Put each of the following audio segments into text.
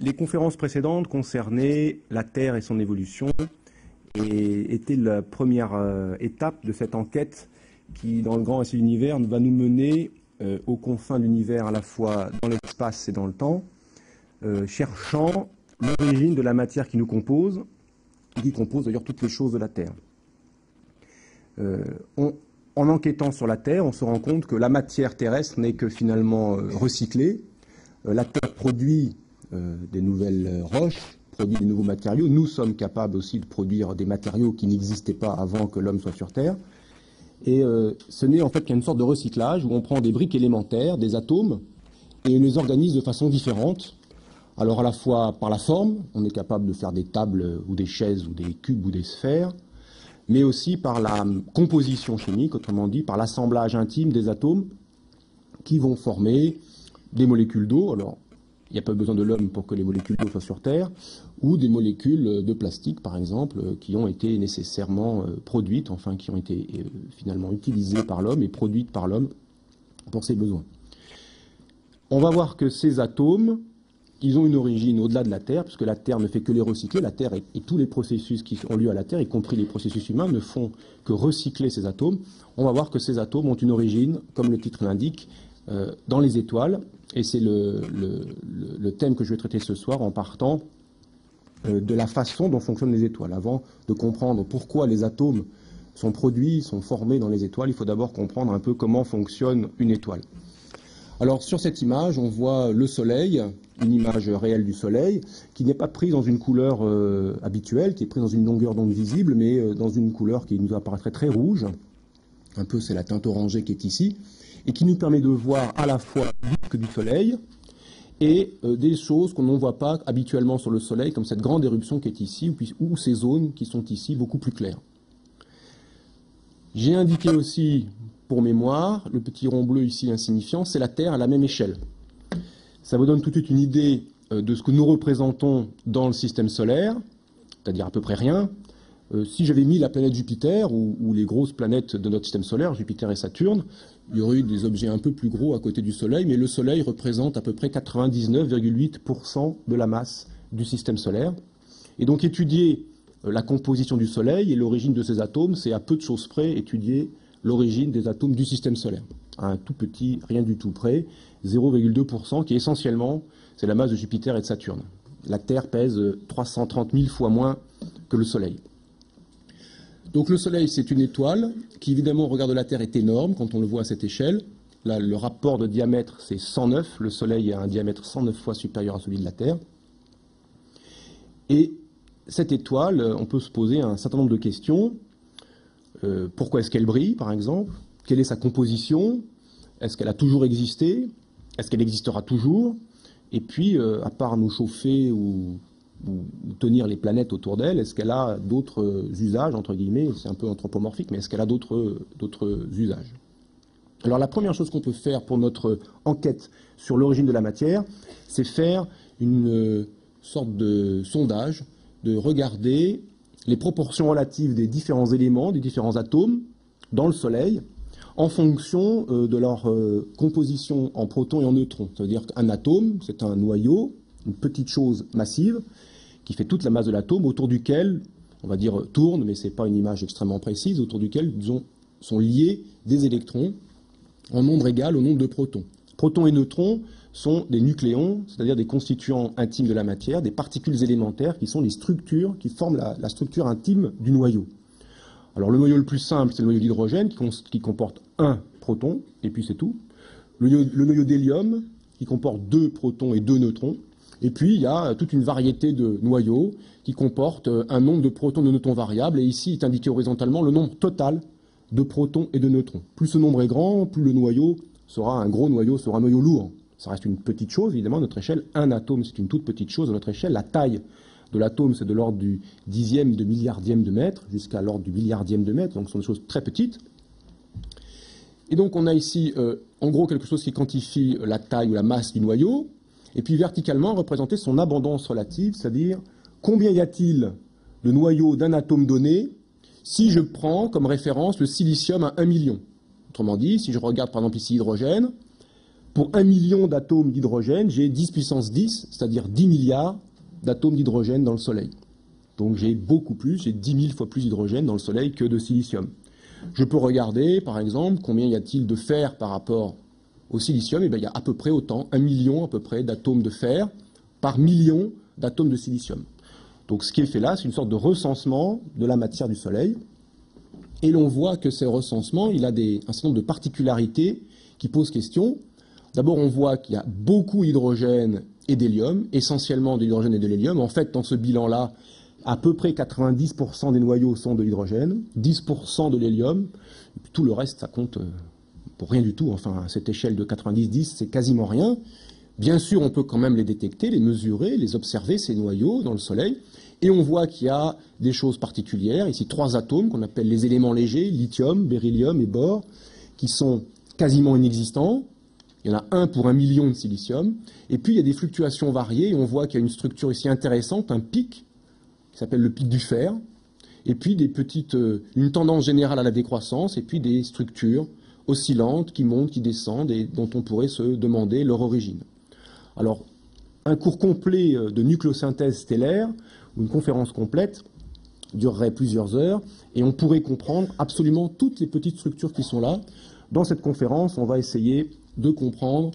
les conférences précédentes concernaient la Terre et son évolution et étaient la première euh, étape de cette enquête qui, dans le grand récit de l'univers, va nous mener euh, aux confins de l'univers à la fois dans l'espace et dans le temps, euh, cherchant l'origine de la matière qui nous compose, et qui compose d'ailleurs toutes les choses de la Terre. en enquêtant sur la Terre, on se rend compte que la matière terrestre n'est que finalement recyclée. la Terre produit des nouvelles roches, produit des nouveaux matériaux. Nous sommes capables aussi de produire des matériaux qui n'existaient pas avant que l'homme soit sur Terre. Et euh, ce n'est en fait qu'une sorte de recyclage où on prend des briques élémentaires, des atomes, et on les organise de façon différente. Alors à la fois par la forme, on est capable de faire des tables ou des chaises ou des cubes ou des sphères, mais aussi par la composition chimique, autrement dit par l'assemblage intime des atomes qui vont former des molécules d'eau. Alors il n'y a pas besoin de l'homme pour que les molécules d'eau soient sur Terre, ou des molécules de plastique, par exemple, qui ont été nécessairement euh, produites, enfin qui ont été euh, finalement utilisées par l'homme et produites par l'homme pour ses besoins. On va voir que ces atomes, ils ont une origine au-delà de la Terre, puisque la Terre ne fait que les recycler. La Terre et, tous les processus qui ont lieu à la Terre, y compris les processus humains, ne font que recycler ces atomes. On va voir que ces atomes ont une origine, comme le titre l'indique, euh, dans les étoiles, et c'est le, thème que je vais traiter ce soir en partant euh, de la façon dont fonctionnent les étoiles. Avant de comprendre pourquoi les atomes sont produits, sont formés dans les étoiles, il faut d'abord comprendre un peu comment fonctionne une étoile. Alors sur cette image, on voit le Soleil, une image réelle du Soleil, qui n'est pas prise dans une couleur euh, habituelle, qui est prise dans une longueur d'onde visible, mais dans une couleur qui nous apparaîtrait très rouge. Un peu, c'est la teinte orangée qui est ici et qui nous permet de voir à la fois que du Soleil et euh, des choses qu'on ne voit pas habituellement sur le Soleil, comme cette grande éruption qui est ici, ou, ces zones qui sont ici beaucoup plus claires. J'ai indiqué aussi, pour mémoire, le petit rond bleu ici insignifiant, c'est la Terre à la même échelle. Ça vous donne tout de suite une idée euh, de ce que nous représentons dans le système solaire, c'est-à-dire à peu près rien. Euh, si j'avais mis la planète Jupiter, ou, les grosses planètes de notre système solaire, Jupiter et Saturne, il y aurait eu des objets un peu plus gros à côté du Soleil, mais le Soleil représente à peu près 99,8% de la masse du système solaire. Et donc étudier euh, la composition du Soleil et l'origine de ces atomes, c'est à peu de choses près étudier l'origine des atomes du système solaire. un tout petit, rien du tout près, 0,2%, qui essentiellement, c'est la masse de Jupiter et de Saturne. La Terre pèse 330 000 fois moins que le Soleil. Donc le Soleil, c'est une étoile qui, évidemment, au regard de la Terre, est énorme quand on le voit à cette échelle. Là, le rapport de diamètre, c'est 109. Le Soleil a un diamètre 109 fois supérieur à celui de la Terre. Et cette étoile, on peut se poser un certain nombre de questions. Euh, pourquoi est-ce qu'elle brille, par exemple? Quelle est sa composition? Est-ce qu'elle a toujours existé? Est-ce qu'elle existera toujours? Et puis, euh, à part nous chauffer ou ou, tenir les planètes autour d'elle, est-ce qu'elle a d'autres usages, entre guillemets, c'est un peu anthropomorphique, mais est-ce qu'elle a d'autres usages? Alors la première chose qu'on peut faire pour notre enquête sur l'origine de la matière, c'est faire une sorte de sondage, de regarder les proportions relatives des différents éléments, des différents atomes dans le Soleil, en fonction euh, de leur euh, composition en protons et en neutrons. C'est-à-dire qu'un atome, c'est un noyau, une petite chose massive, qui fait toute la masse de l'atome, autour duquel, on va dire, tourne, mais ce n'est pas une image extrêmement précise, autour duquel sont liés des électrons en nombre égal au nombre de protons. Protons et neutrons sont des nucléons, c'est-à-dire des constituants intimes de la matière, des particules élémentaires qui sont les structures qui forment la, structure intime du noyau. Alors le noyau le plus simple, c'est le noyau d'hydrogène qui, comporte un proton, et puis c'est tout. le noyau d'hélium qui comporte deux protons et deux neutrons. Et puis, il y a toute une variété de noyaux qui comportent euh, un nombre de protons et de neutrons variables. Et ici est indiqué horizontalement le nombre total de protons et de neutrons. Plus ce nombre est grand, plus le noyau sera un gros noyau, sera un noyau lourd. Ça reste une petite chose, évidemment, à notre échelle. Un atome, c'est une toute petite chose à notre échelle. La taille de l'atome, c'est de l'ordre du dixième de milliardième de mètre jusqu'à l'ordre du milliardième de mètre. Donc, ce sont des choses très petites. Et donc, on a ici, euh, en gros, quelque chose qui quantifie la taille ou la masse du noyau et puis verticalement représenter son abondance relative, c'est-à-dire combien y a-t-il de noyaux d'un atome donné si je prends comme référence le silicium à 1 million? Autrement dit, si je regarde par exemple ici l'hydrogène, pour un million d'atomes d'hydrogène, j'ai 10 puissance 10, c'est-à-dire 10 milliards d'atomes d'hydrogène dans le Soleil. Donc j'ai beaucoup plus, j'ai 10 000 fois plus d'hydrogène dans le Soleil que de silicium. Je peux regarder, par exemple, combien y a-t-il de fer par rapport au silicium. Eh bien, il y a à peu près autant, un million à peu près d'atomes de fer par million d'atomes de silicium. Donc ce qui est fait là, c'est une sorte de recensement de la matière du Soleil. Et l'on voit que ce recensement, il a un certain nombre de particularités qui posent question. D'abord, on voit qu'il y a beaucoup d'hydrogène et d'hélium, essentiellement d'hydrogène et de l'hélium. En fait, dans ce bilan-là, à peu près 90% des noyaux sont de l'hydrogène, 10% de l'hélium, tout le reste, ça compte euh, pour rien du tout. Enfin, à cette échelle de 90-10, c'est quasiment rien. Bien sûr, on peut quand même les détecter, les mesurer, les observer, ces noyaux dans le Soleil. Et on voit qu'il y a des choses particulières. Ici, trois atomes qu'on appelle les éléments légers, lithium, beryllium et bore, qui sont quasiment inexistants. Il y en a un pour un million de silicium. Et puis, il y a des fluctuations variées. On voit qu'il y a une structure ici intéressante, un pic, qui s'appelle le pic du fer. Et puis, des petites, euh, une tendance générale à la décroissance. Et puis, des structures oscillantes qui montent, qui descendent et dont on pourrait se demander leur origine. Alors, un cours complet euh, de nucléosynthèse stellaire une conférence complète durerait plusieurs heures et on pourrait comprendre absolument toutes les petites structures qui sont là. Dans cette conférence, on va essayer de comprendre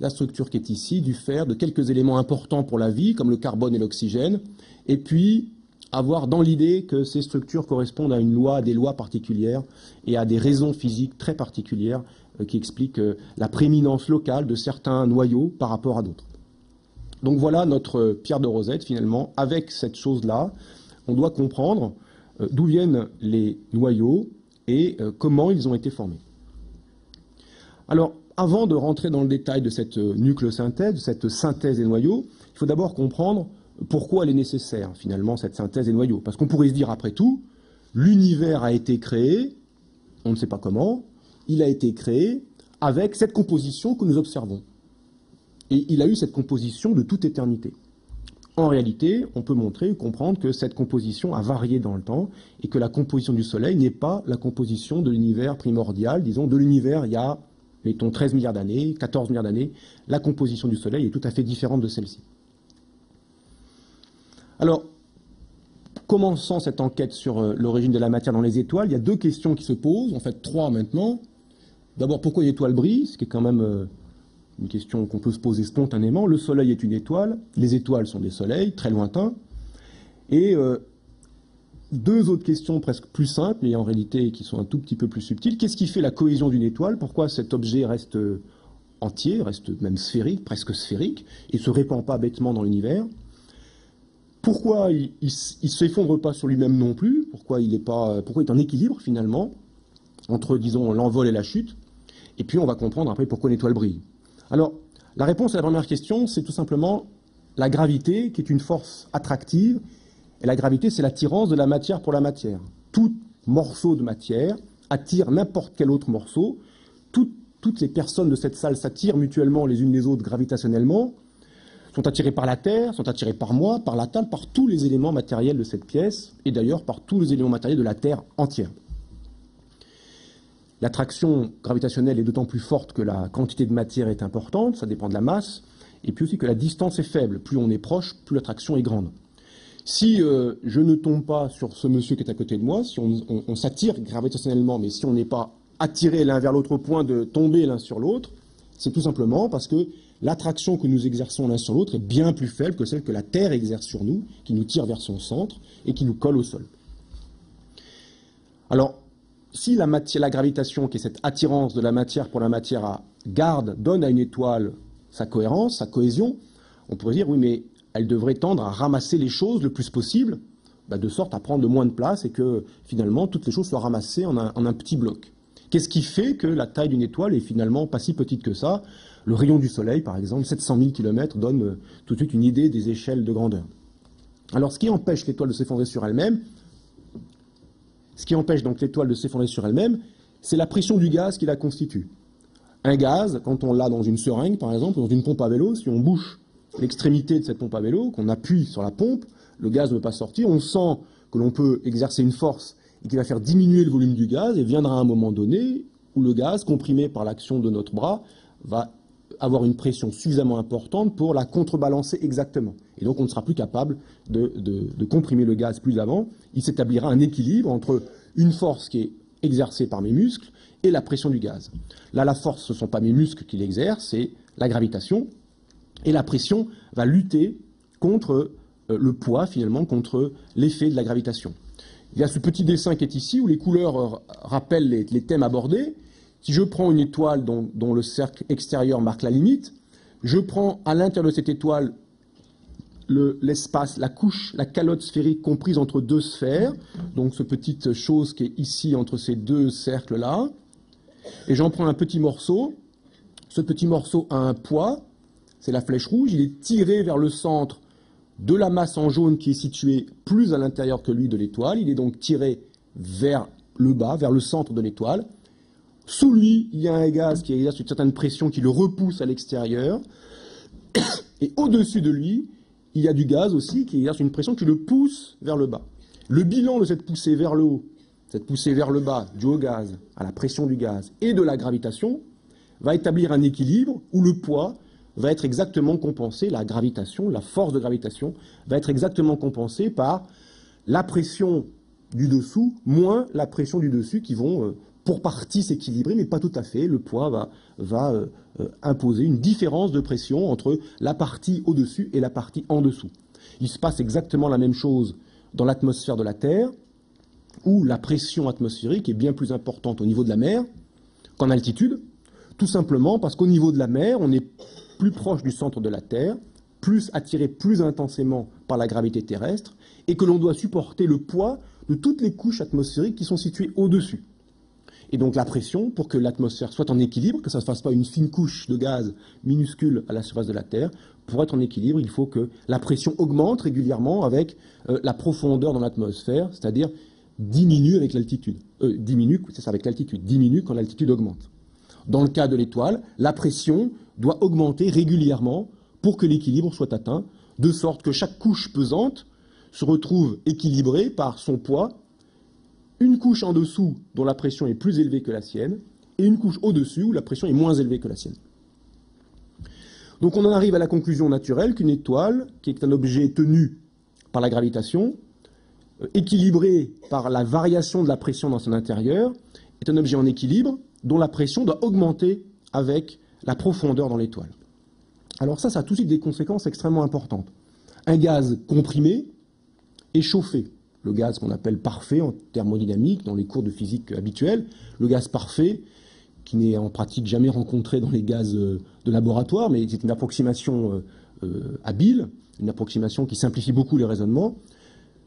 la structure qui est ici, du fer, de quelques éléments importants pour la vie, comme le carbone et l'oxygène, et puis avoir dans l'idée que ces structures correspondent à une loi, à des lois particulières et à des raisons physiques très particulières euh, qui expliquent euh, la prééminence locale de certains noyaux par rapport à d'autres. Donc voilà notre pierre de Rosette finalement. Avec cette chose-là, on doit comprendre euh, d'où viennent les noyaux et euh, comment ils ont été formés. Alors, avant de rentrer dans le détail de cette euh, nucléosynthèse, de cette synthèse des noyaux, il faut d'abord comprendre pourquoi elle est nécessaire, finalement, cette synthèse des noyaux. Parce qu'on pourrait se dire, après tout, l'univers a été créé, on ne sait pas comment, il a été créé avec cette composition que nous observons. Et il a eu cette composition de toute éternité. En réalité, on peut montrer ou comprendre que cette composition a varié dans le temps et que la composition du Soleil n'est pas la composition de l'univers primordial, disons de l'univers il y a, mettons, 13 milliards d'années, 14 milliards d'années. La composition du Soleil est tout à fait différente de celle-ci. Alors, commençant cette enquête sur euh, l'origine de la matière dans les étoiles, il y a deux questions qui se posent, en fait trois maintenant. D'abord, pourquoi une étoile brille, ce qui est quand même euh, une question qu'on peut se poser spontanément. Le Soleil est une étoile, les étoiles sont des soleils très lointains. Et euh, deux autres questions presque plus simples, mais en réalité qui sont un tout petit peu plus subtiles. Qu'est-ce qui fait la cohésion d'une étoile? Pourquoi cet objet reste entier, reste même sphérique, presque sphérique, et ne se répand pas bêtement dans l'univers? Pourquoi il ne s'effondre pas sur lui-même non plus? Pourquoi il est, pas, pourquoi il est en équilibre finalement entre, disons, l'envol et la chute? Et puis on va comprendre après pourquoi une étoile brille. Alors, la réponse à la première question, c'est tout simplement la gravité, qui est une force attractive. Et la gravité, c'est l'attirance de la matière pour la matière. Tout morceau de matière attire n'importe quel autre morceau. toutes les personnes de cette salle s'attirent mutuellement les unes les autres gravitationnellement, sont attirées par la Terre, sont attirées par moi, par la table, par tous les éléments matériels de cette pièce, et d'ailleurs par tous les éléments matériels de la Terre entière. L'attraction gravitationnelle est d'autant plus forte que la quantité de matière est importante, ça dépend de la masse, et puis aussi que la distance est faible. Plus on est proche, plus l'attraction est grande. Si euh, je ne tombe pas sur ce monsieur qui est à côté de moi, si on, s'attire gravitationnellement, mais si on n'est pas attiré l'un vers l'autre point de tomber l'un sur l'autre, c'est tout simplement parce que l'attraction que nous exerçons l'un sur l'autre est bien plus faible que celle que la Terre exerce sur nous, qui nous tire vers son centre et qui nous colle au sol. Alors, si la, gravitation, qui est cette attirance de la matière pour la matière, garde, donne à une étoile sa cohérence, sa cohésion, on pourrait dire oui, mais elle devrait tendre à ramasser les choses le plus possible, bah, de sorte à prendre moins de place et que finalement toutes les choses soient ramassées en un, petit bloc. Qu'est-ce qui fait que la taille d'une étoile est finalement pas si petite que ça? Le rayon du Soleil, par exemple, 700 000 km, donne euh, tout de suite une idée des échelles de grandeur. Alors, ce qui empêche l'étoile de s'effondrer sur elle-même, ce qui empêche donc l'étoile de s'effondrer sur elle-même, c'est la pression du gaz qui la constitue. Un gaz, quand on l'a dans une seringue, par exemple, dans une pompe à vélo, si on bouche l'extrémité de cette pompe à vélo, qu'on appuie sur la pompe, le gaz ne veut pas sortir, on sent que l'on peut exercer une force et qui va faire diminuer le volume du gaz, et viendra un moment donné où le gaz, comprimé par l'action de notre bras, va avoir une pression suffisamment importante pour la contrebalancer exactement. Et donc on ne sera plus capable de, de comprimer le gaz plus avant. Il s'établira un équilibre entre une force qui est exercée par mes muscles et la pression du gaz. Là, la force, ce ne sont pas mes muscles qui l'exercent, c'est la gravitation. Et la pression va lutter contre euh, le poids, finalement, contre l'effet de la gravitation. Il y a ce petit dessin qui est ici, où les couleurs euh, rappellent les, thèmes abordés. Si je prends une étoile dont, le cercle extérieur marque la limite, je prends à l'intérieur de cette étoile l'espace, la couche, la calotte sphérique comprise entre deux sphères, donc cette petite chose qui est ici entre ces deux cercles-là, et j'en prends un petit morceau. Ce petit morceau a un poids, c'est la flèche rouge, il est tiré vers le centre de la masse en jaune qui est située plus à l'intérieur que lui de l'étoile, il est donc tiré vers le bas, vers le centre de l'étoile. Sous lui, il y a un gaz qui exerce une certaine pression qui le repousse à l'extérieur. Et au-dessus de lui, il y a du gaz aussi qui exerce une pression qui le pousse vers le bas. Le bilan de cette poussée vers le haut, cette poussée vers le bas du au gaz, à la pression du gaz et de la gravitation, va établir un équilibre où le poids va être exactement compensé, la gravitation, la force de gravitation, va être exactement compensée par la pression du dessous moins la pression du dessus qui vont euh, pour partie s'équilibrer, mais pas tout à fait. Le poids va, va euh, euh, imposer une différence de pression entre la partie au-dessus et la partie en dessous. Il se passe exactement la même chose dans l'atmosphère de la Terre, où la pression atmosphérique est bien plus importante au niveau de la mer qu'en altitude, tout simplement parce qu'au niveau de la mer, on est plus proche du centre de la Terre, plus attiré plus intensément par la gravité terrestre, et que l'on doit supporter le poids de toutes les couches atmosphériques qui sont situées au-dessus. Et donc la pression, pour que l'atmosphère soit en équilibre, que ça ne se fasse pas une fine couche de gaz minuscule à la surface de la Terre, pour être en équilibre, il faut que la pression augmente régulièrement avec euh, la profondeur dans l'atmosphère, c'est-à-dire diminue avec l'altitude. Euh, diminue, c'est avec l'altitude, diminue quand l'altitude augmente. Dans le cas de l'étoile, la pression doit augmenter régulièrement pour que l'équilibre soit atteint, de sorte que chaque couche pesante se retrouve équilibrée par son poids une couche en dessous dont la pression est plus élevée que la sienne, et une couche au-dessus où la pression est moins élevée que la sienne. Donc on en arrive à la conclusion naturelle qu'une étoile, qui est un objet tenu par la gravitation, euh, équilibré par la variation de la pression dans son intérieur, est un objet en équilibre dont la pression doit augmenter avec la profondeur dans l'étoile. Alors ça, ça a tout de suite des conséquences extrêmement importantes. Un gaz comprimé est chauffé le gaz qu'on appelle parfait en thermodynamique dans les cours de physique habituels, le gaz parfait qui n'est en pratique jamais rencontré dans les gaz euh, de laboratoire, mais c'est une approximation euh, euh, habile, une approximation qui simplifie beaucoup les raisonnements.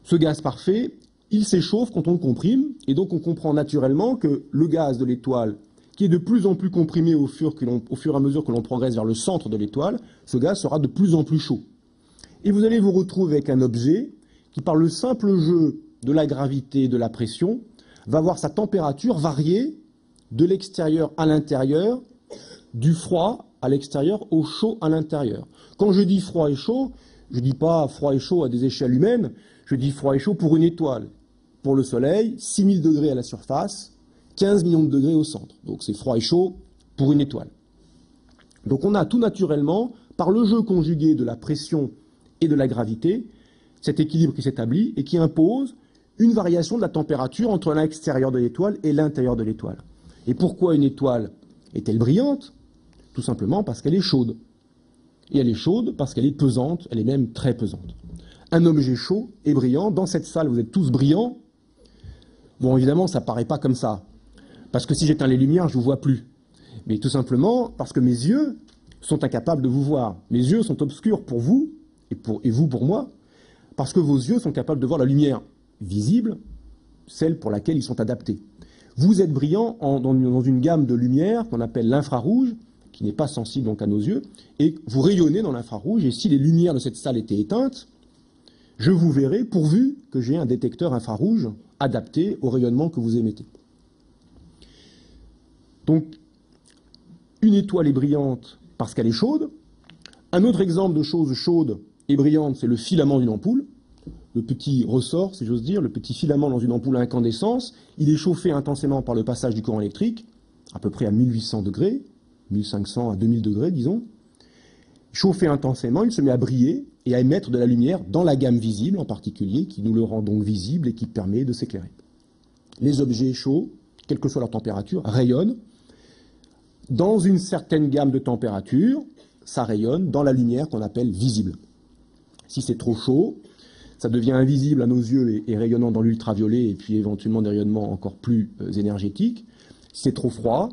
Ce gaz parfait, il s'échauffe quand on le comprime, et donc on comprend naturellement que le gaz de l'étoile, qui est de plus en plus comprimé au fur, et à mesure que l'on progresse vers le centre de l'étoile, ce gaz sera de plus en plus chaud. Et vous allez vous retrouver avec un objet qui, par le simple jeu de la gravité et de la pression, va voir sa température varier de l'extérieur à l'intérieur, du froid à l'extérieur au chaud à l'intérieur. Quand je dis froid et chaud, je ne dis pas froid et chaud à des échelles humaines, je dis froid et chaud pour une étoile. Pour le Soleil, 6000 degrés à la surface, 15 millions de degrés au centre. Donc c'est froid et chaud pour une étoile. Donc on a tout naturellement, par le jeu conjugué de la pression et de la gravité, cet équilibre qui s'établit et qui impose une variation de la température entre l'extérieur de l'étoile et l'intérieur de l'étoile. Et pourquoi une étoile est-elle brillante? Tout simplement parce qu'elle est chaude. Et elle est chaude parce qu'elle est pesante, elle est même très pesante. Un objet chaud et brillant, dans cette salle vous êtes tous brillants. Bon évidemment ça ne paraît pas comme ça. Parce que si j'éteins les lumières, je ne vous vois plus. Mais tout simplement parce que mes yeux sont incapables de vous voir. Mes yeux sont obscurs pour vous et, pour, vous pour moi, parce que vos yeux sont capables de voir la lumière visible, celle pour laquelle ils sont adaptés. Vous êtes brillant dans, une gamme de lumière qu'on appelle l'infrarouge, qui n'est pas sensible à nos yeux, et vous rayonnez dans l'infrarouge, et si les lumières de cette salle étaient éteintes, je vous verrai pourvu que j'ai un détecteur infrarouge adapté au rayonnement que vous émettez. Donc, une étoile est brillante parce qu'elle est chaude. Un autre exemple de chose chaude et brillante, c'est le filament d'une ampoule. Le petit ressort, si j'ose dire, le petit filament dans une ampoule à incandescence, il est chauffé intensément par le passage du courant électrique, à peu près à 1800 degrés. 1500 à 2000 degrés, disons. Chauffé intensément, il se met à briller et à émettre de la lumière dans la gamme visible en particulier, qui nous le rend donc visible et qui permet de s'éclairer. Les objets chauds, quelle que soit leur température, rayonnent. Dans une certaine gamme de température, ça rayonne dans la lumière qu'on appelle visible. Si c'est trop chaud, ça devient invisible à nos yeux et, rayonnant dans l'ultraviolet et puis éventuellement des rayonnements encore plus euh, énergétiques. Si c'est trop froid,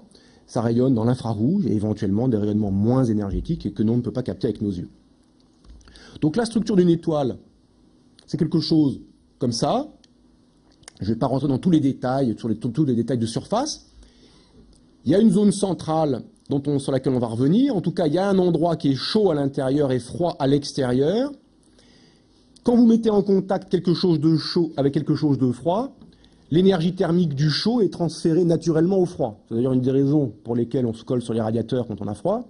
ça rayonne dans l'infrarouge et éventuellement des rayonnements moins énergétiques et que l'on ne peut pas capter avec nos yeux. Donc la structure d'une étoile, c'est quelque chose comme ça. Je ne vais pas rentrer dans tous les détails, sur tous les détails de surface. Il y a une zone centrale sur laquelle on va revenir. En tout cas, il y a un endroit qui est chaud à l'intérieur et froid à l'extérieur. Quand vous mettez en contact quelque chose de chaud avec quelque chose de froid, l'énergie thermique du chaud est transférée naturellement au froid. C'est d'ailleurs une des raisons pour lesquelles on se colle sur les radiateurs quand on a froid,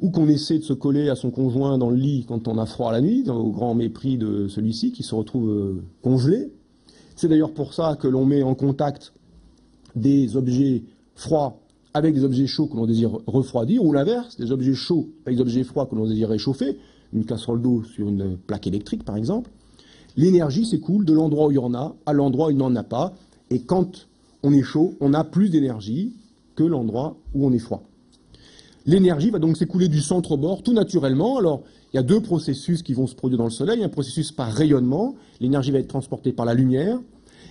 ou qu'on essaie de se coller à son conjoint dans le lit quand on a froid la nuit, au grand mépris de celui-ci qui se retrouve euh, congelé. C'est d'ailleurs pour ça que l'on met en contact des objets froids avec des objets chauds que l'on désire refroidir, ou l'inverse, des objets chauds avec des objets froids que l'on désire réchauffer, une casserole d'eau sur une plaque électrique par exemple. L'énergie s'écoule de l'endroit où il y en a à l'endroit où il n'en a pas. Et quand on est chaud, on a plus d'énergie que l'endroit où on est froid. L'énergie va donc s'écouler du centre au bord tout naturellement. Alors, il y a deux processus qui vont se produire dans le Soleil. Un processus par rayonnement. L'énergie va être transportée par la lumière.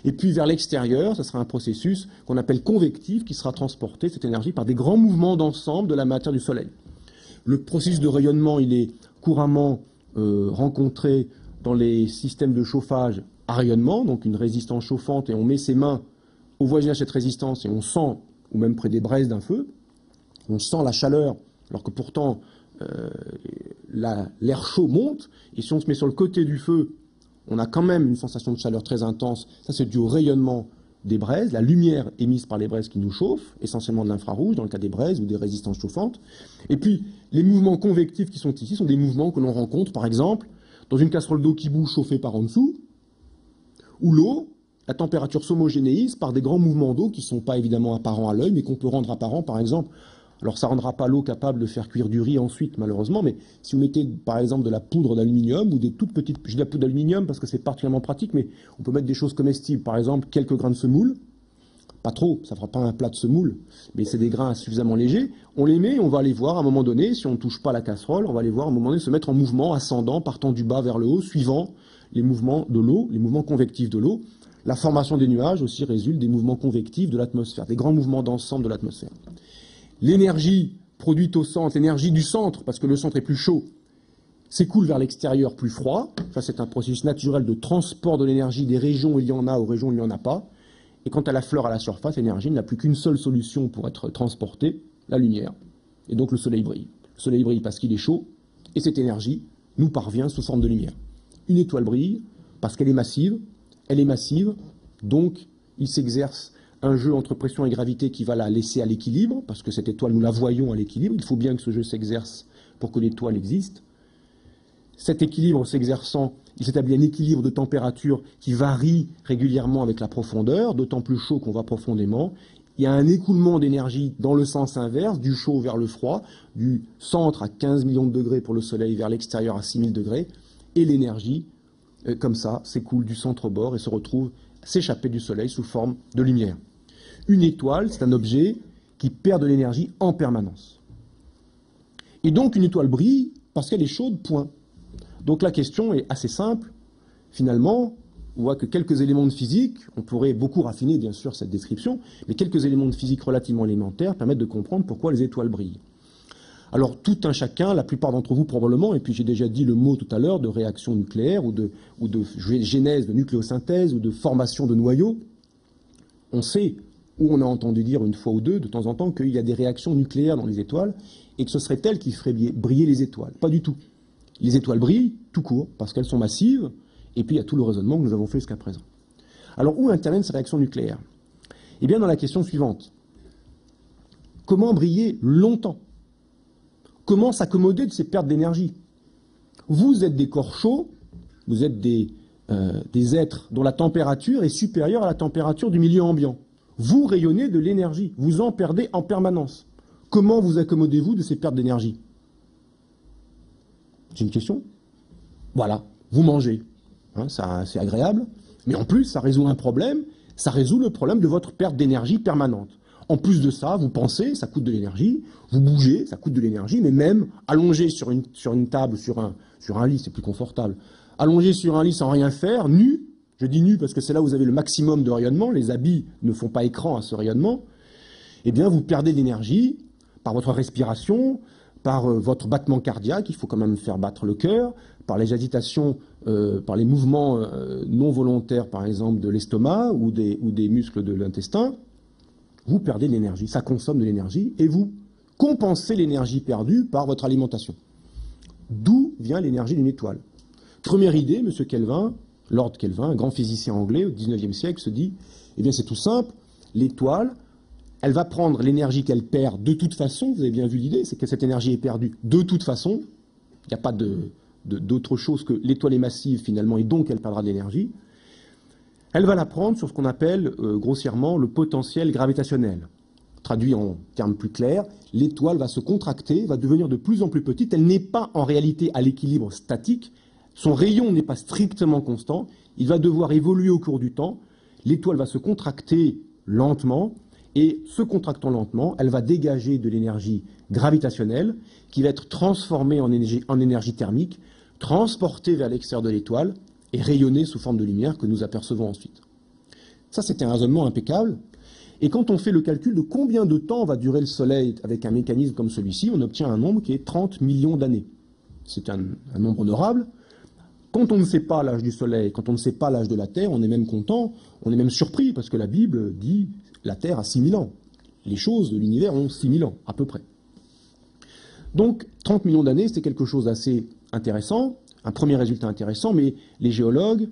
Et puis vers l'extérieur, ce sera un processus qu'on appelle convectif qui sera transporté, cette énergie, par des grands mouvements d'ensemble de la matière du Soleil. Le processus de rayonnement, il est couramment euh, rencontré dans les systèmes de chauffage à rayonnement, donc une résistance chauffante, et on met ses mains au voisinage de cette résistance et on sent, ou même près des braises d'un feu, on sent la chaleur, alors que pourtant euh, l'air chaud monte, et si on se met sur le côté du feu, on a quand même une sensation de chaleur très intense. Ça, c'est dû au rayonnement des braises, la lumière émise par les braises qui nous chauffent, essentiellement de l'infrarouge dans le cas des braises ou des résistances chauffantes. Et puis, les mouvements convectifs qui sont ici sont des mouvements que l'on rencontre, par exemple, dans une casserole d'eau qui bouge chauffée par en dessous, où l'eau, la température s'homogénéise par des grands mouvements d'eau qui ne sont pas évidemment apparents à l'œil, mais qu'on peut rendre apparents, par exemple. Alors ça ne rendra pas l'eau capable de faire cuire du riz ensuite, malheureusement, mais si vous mettez par exemple de la poudre d'aluminium ou des toutes petites... Je dis la poudre d'aluminium parce que c'est particulièrement pratique, mais on peut mettre des choses comestibles, par exemple quelques grains de semoule, pas trop, ça ne fera pas un plat de semoule, mais c'est des grains suffisamment légers. On les met, on va les voir à un moment donné, si on ne touche pas la casserole, on va les voir à un moment donné se mettre en mouvement ascendant, partant du bas vers le haut, suivant les mouvements de l'eau, les mouvements convectifs de l'eau. La formation des nuages aussi résulte des mouvements convectifs de l'atmosphère, des grands mouvements d'ensemble de l'atmosphère. L'énergie produite au centre, l'énergie du centre, parce que le centre est plus chaud, s'écoule vers l'extérieur plus froid. Ça, c'est un processus naturel de transport de l'énergie des régions où il y en a aux régions où il n'y en a pas. Et quant à la fleur à la surface, l'énergie n'a plus qu'une seule solution pour être transportée, la lumière. Et donc le soleil brille. Le soleil brille parce qu'il est chaud, et cette énergie nous parvient sous forme de lumière. Une étoile brille parce qu'elle est massive, elle est massive, donc il s'exerce un jeu entre pression et gravité qui va la laisser à l'équilibre, parce que cette étoile, nous la voyons à l'équilibre, il faut bien que ce jeu s'exerce pour que l'étoile existe. Cet équilibre s'exerçant il s'établit un équilibre de température qui varie régulièrement avec la profondeur, d'autant plus chaud qu'on va profondément. Il y a un écoulement d'énergie dans le sens inverse, du chaud vers le froid, du centre à 15 millions de degrés pour le Soleil vers l'extérieur à 6000 degrés, et l'énergie, euh, comme ça, s'écoule du centre au bord et se retrouve s'échapper du Soleil sous forme de lumière. Une étoile, c'est un objet qui perd de l'énergie en permanence. Et donc une étoile brille parce qu'elle est chaude, point. Donc la question est assez simple. Finalement, on voit que quelques éléments de physique, on pourrait beaucoup raffiner bien sûr cette description, mais quelques éléments de physique relativement élémentaires permettent de comprendre pourquoi les étoiles brillent. Alors tout un chacun, la plupart d'entre vous probablement, et puis j'ai déjà dit le mot tout à l'heure de réaction nucléaire ou de, ou de genèse de nucléosynthèse ou de formation de noyaux, on sait, ou on a entendu dire une fois ou deux de temps en temps qu'il y a des réactions nucléaires dans les étoiles et que ce serait elles qui feraient briller les étoiles. Pas du tout. Les étoiles brillent tout court parce qu'elles sont massives, et puis il y a tout le raisonnement que nous avons fait jusqu'à présent. Alors où interviennent ces réactions nucléaires? Eh bien dans la question suivante. Comment briller longtemps? Comment s'accommoder de ces pertes d'énergie Vous êtes des corps chauds, vous êtes des, euh, des êtres dont la température est supérieure à la température du milieu ambiant. Vous rayonnez de l'énergie, vous en perdez en permanence. Comment vous accommodez-vous de ces pertes d'énergie? C'est une question Voilà, vous mangez. Hein, c'est agréable. Mais en plus, ça résout un problème. Ça résout le problème de votre perte d'énergie permanente. En plus de ça, vous pensez, ça coûte de l'énergie. Vous bougez, ça coûte de l'énergie. Mais même allongé sur une, sur une table, sur un, sur un lit, c'est plus confortable. Allongé sur un lit sans rien faire, nu, je dis nu parce que c'est là où vous avez le maximum de rayonnement, les habits ne font pas écran à ce rayonnement, eh bien vous perdez de l'énergie par votre respiration, par euh, votre battement cardiaque, il faut quand même faire battre le cœur, par les agitations, euh, par les mouvements euh, non volontaires, par exemple, de l'estomac ou des, ou des muscles de l'intestin, vous perdez de l'énergie, ça consomme de l'énergie, et vous compensez l'énergie perdue par votre alimentation. D'où vient l'énergie d'une étoile? Première idée, M. Kelvin, Lord Kelvin, un grand physicien anglais au XIXe siècle, se dit, eh bien c'est tout simple, l'étoile, elle va prendre l'énergie qu'elle perd de toute façon, vous avez bien vu l'idée, c'est que cette énergie est perdue de toute façon, il n'y a pas d'autre chose que l'étoile est massive finalement, et donc elle perdra de l'énergie, elle va la prendre sur ce qu'on appelle euh, grossièrement le potentiel gravitationnel. Traduit en termes plus clairs, l'étoile va se contracter, va devenir de plus en plus petite, elle n'est pas en réalité à l'équilibre statique, son rayon n'est pas strictement constant, il va devoir évoluer au cours du temps, l'étoile va se contracter lentement, et se contractant lentement, elle va dégager de l'énergie gravitationnelle qui va être transformée en énergie, en énergie thermique, transportée vers l'extérieur de l'étoile et rayonnée sous forme de lumière que nous apercevons ensuite. Ça, c'était un raisonnement impeccable. Et quand on fait le calcul de combien de temps va durer le Soleil avec un mécanisme comme celui-ci, on obtient un nombre qui est 30 millions d'années. C'est un, nombre honorable, quand on ne sait pas l'âge du Soleil, quand on ne sait pas l'âge de la Terre, on est même content, on est même surpris, parce que la Bible dit la Terre a 6000 ans. Les choses de l'univers ont 6000 ans, à peu près. Donc, 30 millions d'années, c'est quelque chose d'assez intéressant, un premier résultat intéressant, mais les géologues,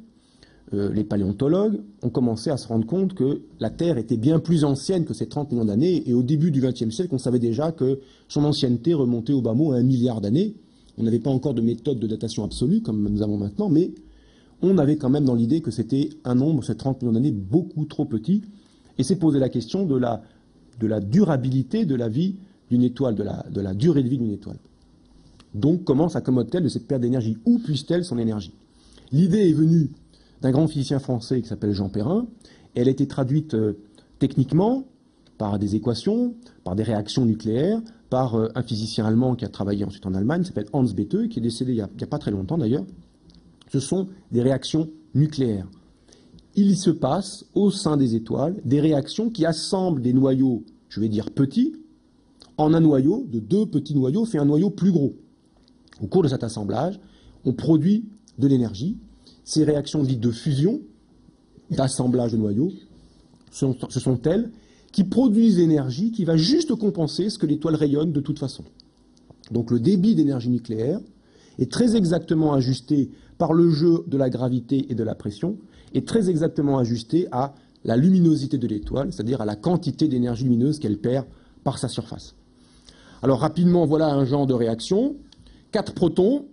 euh, les paléontologues ont commencé à se rendre compte que la Terre était bien plus ancienne que ces 30 millions d'années, et au début du XXe siècle, on savait déjà que son ancienneté remontait au bas mot à un milliard d'années, on n'avait pas encore de méthode de datation absolue comme nous avons maintenant, mais on avait quand même dans l'idée que c'était un nombre, ces 30 millions d'années, beaucoup trop petit. Et c'est posé la question de la, durabilité de la vie d'une étoile, de la durée de vie d'une étoile. Donc comment s'accommode-t-elle de cette perte d'énergie? Où puise-t-elle son énergie? L'idée est venue d'un grand physicien français qui s'appelle Jean Perrin. Elle a été traduite euh, techniquement par des équations, par des réactions nucléaires, par euh, un physicien allemand qui a travaillé ensuite en Allemagne, qui s'appelle Hans Bethe, qui est décédé il n'y a, pas très longtemps d'ailleurs. Ce sont des réactions nucléaires. Il se passe au sein des étoiles des réactions qui assemblent des noyaux, je vais dire petits, en un noyau, de deux petits noyaux, fait un noyau plus gros. Au cours de cet assemblage, on produit de l'énergie. Ces réactions dites de fusion, d'assemblage de noyaux, ce sont elles qui produisent l'énergie qui va juste compenser ce que l'étoile rayonne de toute façon. Donc le débit d'énergie nucléaire est très exactement ajusté par le jeu de la gravité et de la pression, et très exactement ajusté à la luminosité de l'étoile, c'est-à-dire à la quantité d'énergie lumineuse qu'elle perd par sa surface. Alors rapidement, voilà un genre de réaction. Quatre protons,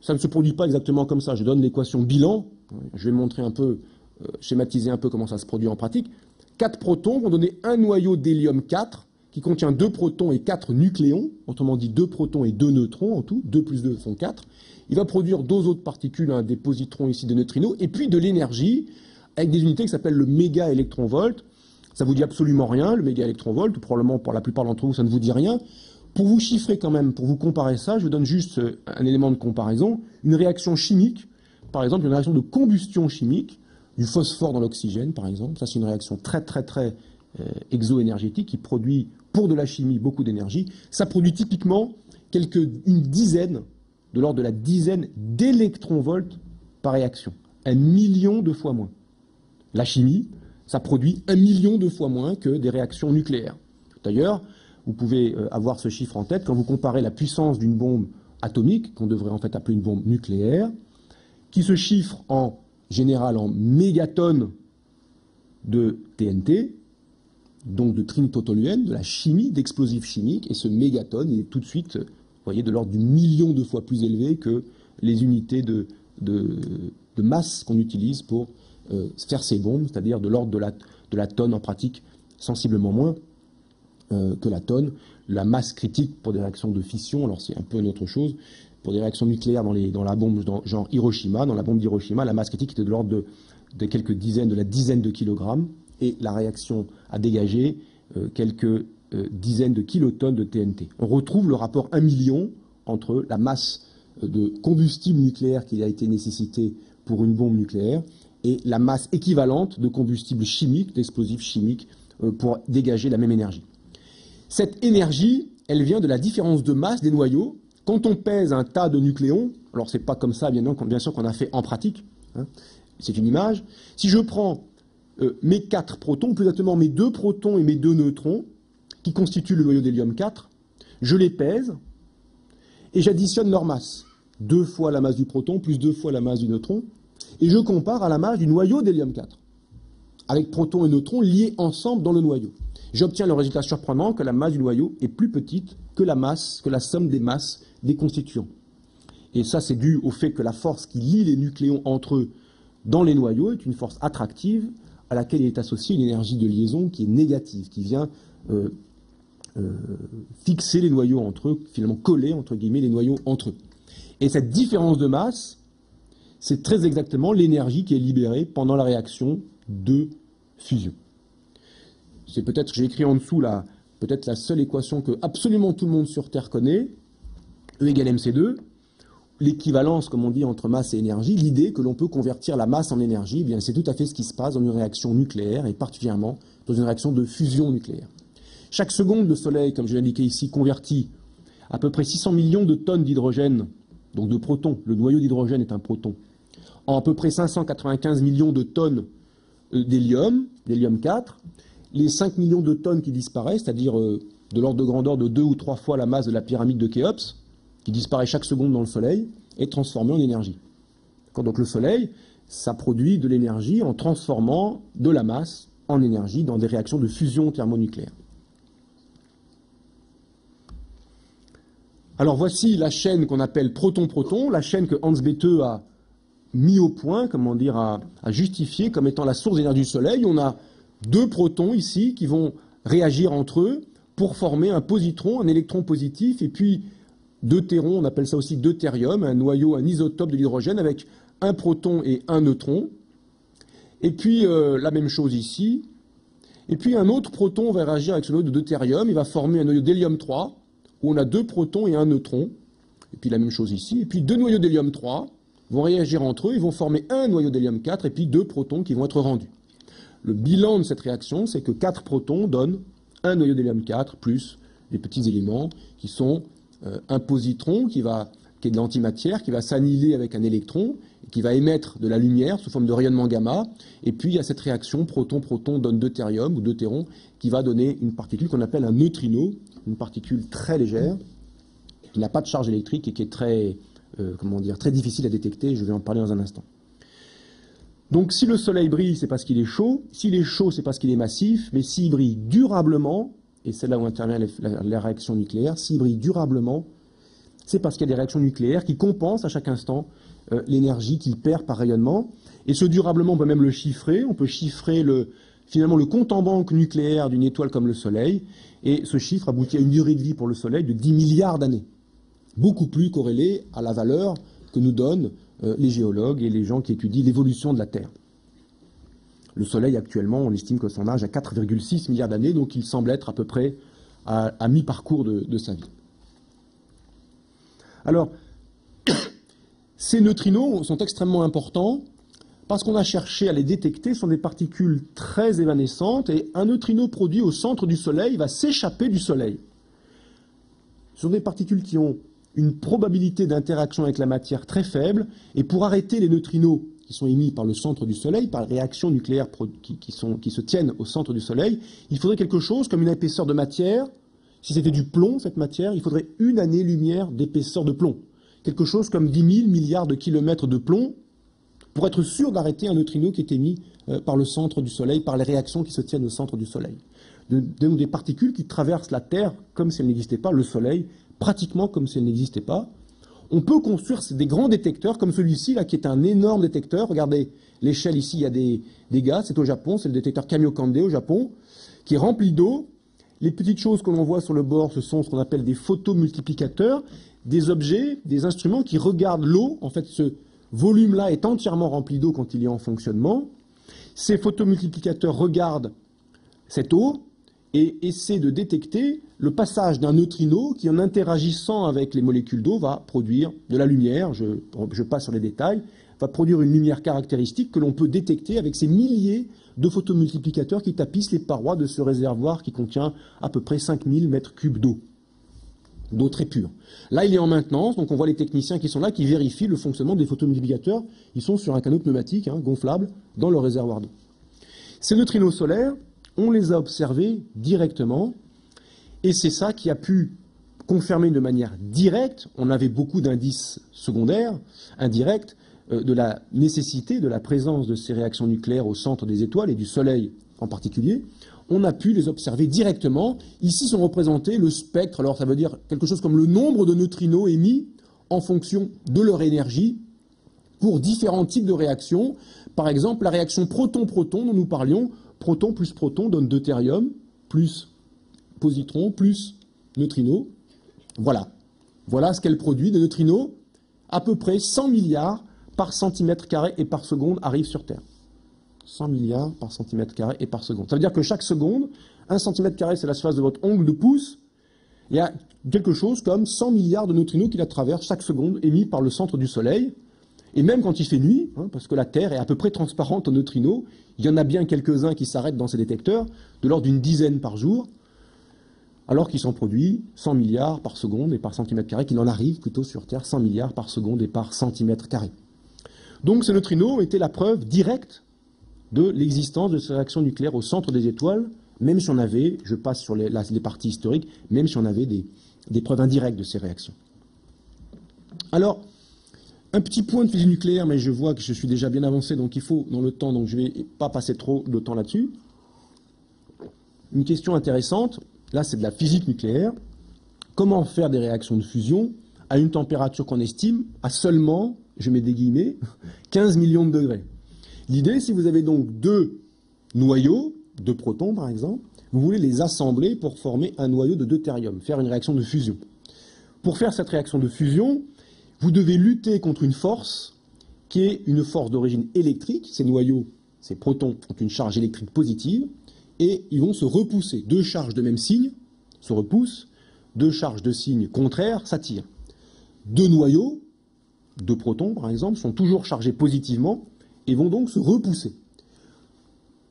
ça ne se produit pas exactement comme ça. Je donne l'équation bilan. Je vais montrer un peu, euh, schématiser un peu comment ça se produit en pratique. 4 protons vont donner un noyau d'hélium 4 qui contient 2 protons et 4 nucléons, autrement dit 2 protons et 2 neutrons en tout, 2 plus 2 font 4. Il va produire deux autres particules, des positrons ici, des neutrinos, et puis de l'énergie avec des unités qui s'appellent le méga volt Ça vous dit absolument rien, le méga volt probablement pour la plupart d'entre vous ça ne vous dit rien. Pour vous chiffrer quand même, pour vous comparer ça, je vous donne juste euh, un élément de comparaison. Une réaction chimique, par exemple une réaction de combustion chimique, du phosphore dans l'oxygène, par exemple. Ça, c'est une réaction très, très, très euh, exoénergétique qui produit, pour de la chimie, beaucoup d'énergie. Ça produit typiquement quelques, une dizaine, de l'ordre de la dizaine d'électronvolts par réaction. Un million de fois moins. La chimie, ça produit un million de fois moins que des réactions nucléaires. D'ailleurs, vous pouvez euh, avoir ce chiffre en tête. Quand vous comparez la puissance d'une bombe atomique, qu'on devrait en fait appeler une bombe nucléaire, qui se chiffre en général en mégatonnes de TNT, donc de trinitotoluène, de la chimie, d'explosifs chimiques, et ce mégatonne est tout de suite, vous voyez, de l'ordre du million de fois plus élevé que les unités de, masse qu'on utilise pour euh, faire ces bombes, c'est-à-dire de l'ordre de la, tonne en pratique, sensiblement moins euh, que la tonne. la masse critique pour des réactions de fission. Alors c'est un peu une autre chose. Pour des réactions nucléaires dans, les, dans la bombe genre Hiroshima, dans la bombe d'Hiroshima, la masse critique était de l'ordre de, quelques dizaines, de la dizaine de kilogrammes, et la réaction a dégagé euh, quelques euh, dizaines de kilotonnes de TNT. On retrouve le rapport 1 million entre la masse de combustible nucléaire qui a été nécessité pour une bombe nucléaire et la masse équivalente de combustible chimique, d'explosifs chimiques, pour dégager la même énergie. Cette énergie, elle vient de la différence de masse des noyaux. Quand on pèse un tas de nucléons, alors c'est pas comme ça, bien, sûr, qu'on a fait en pratique, hein, c'est une image. Si je prends euh, mes quatre protons, plus exactement mes deux protons et mes deux neutrons, qui constituent le noyau d'hélium 4, je les pèse et j'additionne leur masse. Deux fois la masse du proton plus deux fois la masse du neutron, et je compare à la masse du noyau d'hélium 4, avec protons et neutrons liés ensemble dans le noyau j'obtiens le résultat surprenant que la masse du noyau est plus petite que la masse, que la somme des masses des constituants. Et ça, c'est dû au fait que la force qui lie les nucléons entre eux dans les noyaux est une force attractive à laquelle il est associée une énergie de liaison qui est négative, qui vient euh, euh, fixer les noyaux entre eux, finalement coller, entre guillemets, les noyaux entre eux. Et cette différence de masse, c'est très exactement l'énergie qui est libérée pendant la réaction de fusion c'est peut-être, j'ai écrit en dessous peut-être la seule équation que absolument tout le monde sur Terre connaît, E égale mc2, l'équivalence, comme on dit, entre masse et énergie, l'idée que l'on peut convertir la masse en énergie, eh bien c'est tout à fait ce qui se passe dans une réaction nucléaire, et particulièrement dans une réaction de fusion nucléaire. Chaque seconde, le Soleil, comme je l'ai indiqué ici, convertit à peu près 600 millions de tonnes d'hydrogène, donc de protons, le noyau d'hydrogène est un proton, en à peu près 595 millions de tonnes d'hélium, d'hélium 4, les 5 millions de tonnes qui disparaissent, c'est-à-dire euh, de l'ordre de grandeur de deux ou trois fois la masse de la pyramide de Khéops, qui disparaît chaque seconde dans le Soleil, est transformée en énergie. Donc le Soleil, ça produit de l'énergie en transformant de la masse en énergie dans des réactions de fusion thermonucléaire. Alors voici la chaîne qu'on appelle proton-proton, la chaîne que Hans Bethe a mis au point, comment dire, a justifié comme étant la source d'énergie du Soleil. On a deux protons ici qui vont réagir entre eux pour former un positron, un électron positif, et puis deux térons, on appelle ça aussi deutérium, un noyau, un isotope de l'hydrogène avec un proton et un neutron. Et puis euh, la même chose ici. Et puis un autre proton va réagir avec ce noyau de deutérium, il va former un noyau d'hélium 3, où on a deux protons et un neutron. Et puis la même chose ici. Et puis deux noyaux d'hélium 3 vont réagir entre eux, ils vont former un noyau d'hélium 4 et puis deux protons qui vont être rendus. Le bilan de cette réaction, c'est que 4 protons donnent un noyau d'hélium 4 plus des petits éléments qui sont euh, un positron qui, va, qui est de l'antimatière, qui va s'annihiler avec un électron, et qui va émettre de la lumière sous forme de rayonnement gamma. Et puis il y a cette réaction proton-proton donne deutérium ou deutéron qui va donner une particule qu'on appelle un neutrino, une particule très légère, qui n'a pas de charge électrique et qui est très, euh, comment dire, très difficile à détecter. Je vais en parler dans un instant. Donc si le soleil brille, c'est parce qu'il est chaud. S'il est chaud, c'est parce qu'il est massif. Mais s'il brille durablement, et c'est là où intervient la, réaction nucléaire, s'il brille durablement, c'est parce qu'il y a des réactions nucléaires qui compensent à chaque instant euh, l'énergie qu'il perd par rayonnement. Et ce durablement, on peut même le chiffrer. On peut chiffrer le, finalement le compte en banque nucléaire d'une étoile comme le Soleil. Et ce chiffre aboutit à une durée de vie pour le Soleil de 10 milliards d'années. Beaucoup plus corrélé à la valeur que nous donne euh, les géologues et les gens qui étudient l'évolution de la Terre. Le Soleil, actuellement, on estime que son âge a 4,6 milliards d'années, donc il semble être à peu près à, mi-parcours de, sa vie. Alors, ces neutrinos sont extrêmement importants parce qu'on a cherché à les détecter. Ce sont des particules très évanescentes et un neutrino produit au centre du Soleil va s'échapper du Soleil. Ce sont des particules qui ont une probabilité d'interaction avec la matière très faible, et pour arrêter les neutrinos qui sont émis par le centre du Soleil, par les réactions nucléaires qui, se tiennent au centre du Soleil, il faudrait quelque chose comme une épaisseur de matière. Si c'était du plomb, cette matière, il faudrait une année-lumière d'épaisseur de plomb. Quelque chose comme 10 000 milliards de kilomètres de plomb pour être sûr d'arrêter un neutrino qui est émis euh, par le centre du Soleil, par les réactions qui se tiennent au centre du Soleil. des particules qui traversent la Terre comme si elles n'existaient pas, le Soleil, pratiquement comme si elle n'existait pas. On peut construire des grands détecteurs comme celui-ci, là, qui est un énorme détecteur. Regardez l'échelle ici, il y a des, gaz, c'est au Japon, c'est le détecteur Kamiokande au Japon, qui est rempli d'eau. Les petites choses que l'on voit sur le bord, ce sont ce qu'on appelle des photomultiplicateurs, des objets, des instruments qui regardent l'eau. En fait, ce volume-là est entièrement rempli d'eau quand il est en fonctionnement. Ces photomultiplicateurs regardent cette eau et essaient de détecter le passage d'un neutrino qui, en interagissant avec les molécules d'eau, va produire de la lumière. Je, passe sur les détails va produire une lumière caractéristique que l'on peut détecter avec ces milliers de photomultiplicateurs qui tapissent les parois de ce réservoir qui contient à peu près 5000 mètres cubes d'eau, d'eau très pure. Là, il est en maintenance, donc on voit les techniciens qui sont là, qui vérifient le fonctionnement des photomultiplicateurs. Ils sont sur un canot pneumatique hein, gonflable dans le réservoir d'eau. Ces neutrinos solaires, on les a observés directement, et c'est ça qui a pu confirmer de manière directe, on avait beaucoup d'indices secondaires, indirects, euh, de la nécessité de la présence de ces réactions nucléaires au centre des étoiles et du Soleil en particulier, on a pu les observer directement. Ici sont représentés le spectre, alors ça veut dire quelque chose comme le nombre de neutrinos émis en fonction de leur énergie pour différents types de réactions. Par exemple, la réaction proton-proton dont nous parlions, proton plus proton donne deutérium, plus positron, plus neutrino. Voilà. Voilà ce qu'elle produit, des neutrinos, à peu près 100 milliards par centimètre carré et par seconde arrive sur Terre. 100 milliards par centimètre carré et par seconde. Ça veut dire que chaque seconde, un centimètre carré, c'est la surface de votre ongle de pouce. Il y a quelque chose comme 100 milliards de neutrinos qui la traversent chaque seconde, émis par le centre du Soleil. Et même quand il fait nuit, hein, parce que la Terre est à peu près transparente aux neutrinos, il y en a bien quelques-uns qui s'arrêtent dans ces détecteurs, de l'ordre d'une dizaine par jour, alors qu'il s'en produit 100 milliards par seconde et par centimètre carré, qu'il en arrive plutôt sur Terre 100 milliards par seconde et par centimètre carré. Donc ces neutrinos étaient la preuve directe de l'existence de ces réactions nucléaires au centre des étoiles, même si on avait, je passe sur les, parties historiques, même si on avait des, des, preuves indirectes de ces réactions. Alors, un petit point de physique nucléaire, mais je vois que je suis déjà bien avancé, donc il faut dans le temps, donc je ne vais pas passer trop de temps là-dessus. Une question intéressante, là c'est de la physique nucléaire. Comment faire des réactions de fusion à une température qu'on estime à seulement je mets des guillemets, 15 millions de degrés? L'idée, si vous avez donc deux noyaux, deux protons par exemple, vous voulez les assembler pour former un noyau de deutérium, faire une réaction de fusion. Pour faire cette réaction de fusion, vous devez lutter contre une force qui est une force d'origine électrique. Ces noyaux, ces protons ont une charge électrique positive et ils vont se repousser. Deux charges de même signe se repoussent, deux charges de signe contraires s'attirent. Deux noyaux deux protons, par exemple, sont toujours chargés positivement et vont donc se repousser.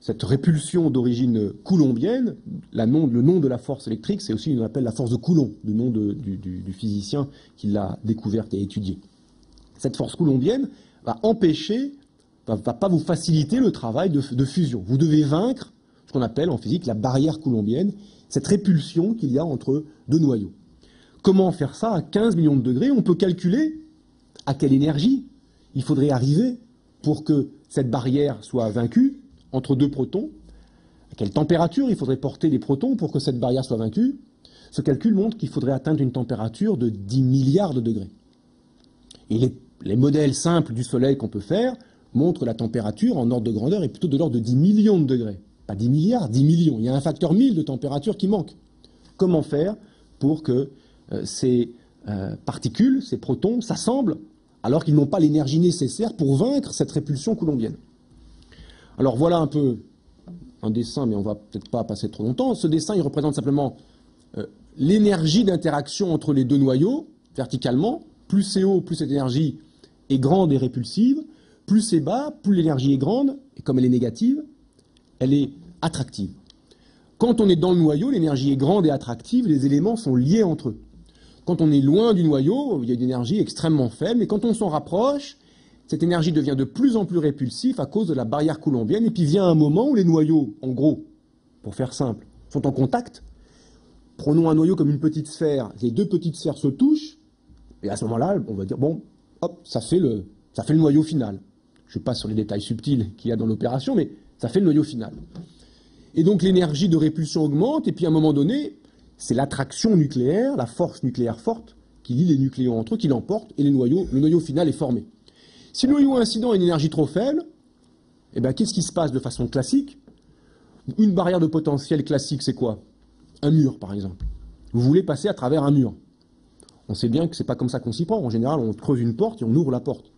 Cette répulsion d'origine coulombienne, le nom de la force électrique, c'est aussi ce qu'on appelle la force de Coulomb, le nom du, physicien qui l'a découverte et étudiée. Cette force coulombienne va empêcher, va, va pas vous faciliter le travail de, fusion. Vous devez vaincre ce qu'on appelle en physique la barrière coulombienne, cette répulsion qu'il y a entre deux noyaux. Comment faire ça à 15 millions de degrés? On peut calculer à quelle énergie il faudrait arriver pour que cette barrière soit vaincue entre deux protons, à quelle température il faudrait porter les protons pour que cette barrière soit vaincue? Ce calcul montre qu'il faudrait atteindre une température de 10 milliards de degrés. Et les, les modèles simples du Soleil qu'on peut faire montrent la température en ordre de grandeur est plutôt de l'ordre de 10 millions de degrés. Pas 10 milliards, 10 millions. Il y a un facteur 1000 de température qui manque. Comment faire pour que euh, ces euh, particules, ces protons, s'assemblent alors qu'ils n'ont pas l'énergie nécessaire pour vaincre cette répulsion coulombienne. Alors voilà un peu un dessin, mais on va peut-être pas passer trop longtemps. Ce dessin, il représente simplement euh, l'énergie d'interaction entre les deux noyaux, verticalement. Plus c'est haut, plus cette énergie est grande et répulsive. Plus c'est bas, plus l'énergie est grande, et comme elle est négative, elle est attractive. Quand on est dans le noyau, l'énergie est grande et attractive, les éléments sont liés entre eux. Quand on est loin du noyau, il y a une énergie extrêmement faible, et quand on s'en rapproche, cette énergie devient de plus en plus répulsive à cause de la barrière coulombienne, et puis vient un moment où les noyaux, en gros, pour faire simple, sont en contact. Prenons un noyau comme une petite sphère, les deux petites sphères se touchent, et à ce moment-là, on va dire, bon, hop, ça fait le, ça fait le noyau final. Je passe sur les détails subtils qu'il y a dans l'opération, mais ça fait le noyau final. Et donc l'énergie de répulsion augmente, et puis à un moment donné, c'est l'attraction nucléaire, la force nucléaire forte, qui lie les nucléons entre eux, qui l'emporte, et le noyau final est formé. Si le noyau incident a une énergie trop faible, eh bien, qu'est-ce qui se passe de façon classique? Une barrière de potentiel classique, c'est quoi? Un mur, par exemple. Vous voulez passer à travers un mur. On sait bien que c'est pas comme ça qu'on s'y prend. En général, on creuse une porte et on ouvre la porte.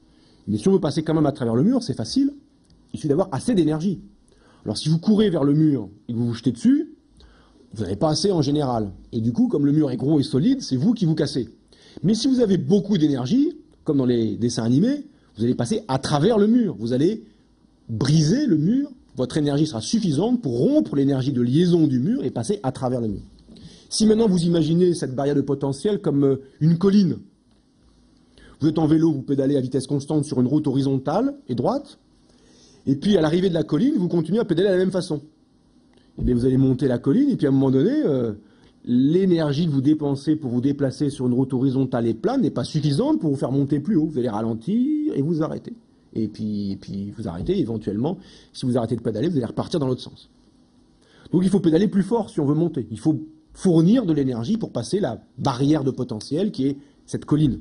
Mais si on veut passer quand même à travers le mur, c'est facile. Il suffit d'avoir assez d'énergie. Alors si vous courez vers le mur et que vous vous jetez dessus, vous n'avez pas assez en général. Et du coup, comme le mur est gros et solide, c'est vous qui vous cassez. Mais si vous avez beaucoup d'énergie, comme dans les dessins animés, vous allez passer à travers le mur. Vous allez briser le mur. Votre énergie sera suffisante pour rompre l'énergie de liaison du mur et passer à travers le mur. Si maintenant vous imaginez cette barrière de potentiel comme euh, une colline, vous êtes en vélo, vous pédalez à vitesse constante sur une route horizontale et droite, et puis à l'arrivée de la colline, vous continuez à pédaler de la même façon. Et eh bien, vous allez monter la colline, et puis à un moment donné, euh, l'énergie que vous dépensez pour vous déplacer sur une route horizontale et plane n'est pas suffisante pour vous faire monter plus haut. Vous allez ralentir et vous arrêter. Et puis, puis vous arrêtez, éventuellement, si vous arrêtez de pédaler, vous allez repartir dans l'autre sens. Donc il faut pédaler plus fort si on veut monter. Il faut fournir de l'énergie pour passer la barrière de potentiel qui est cette colline.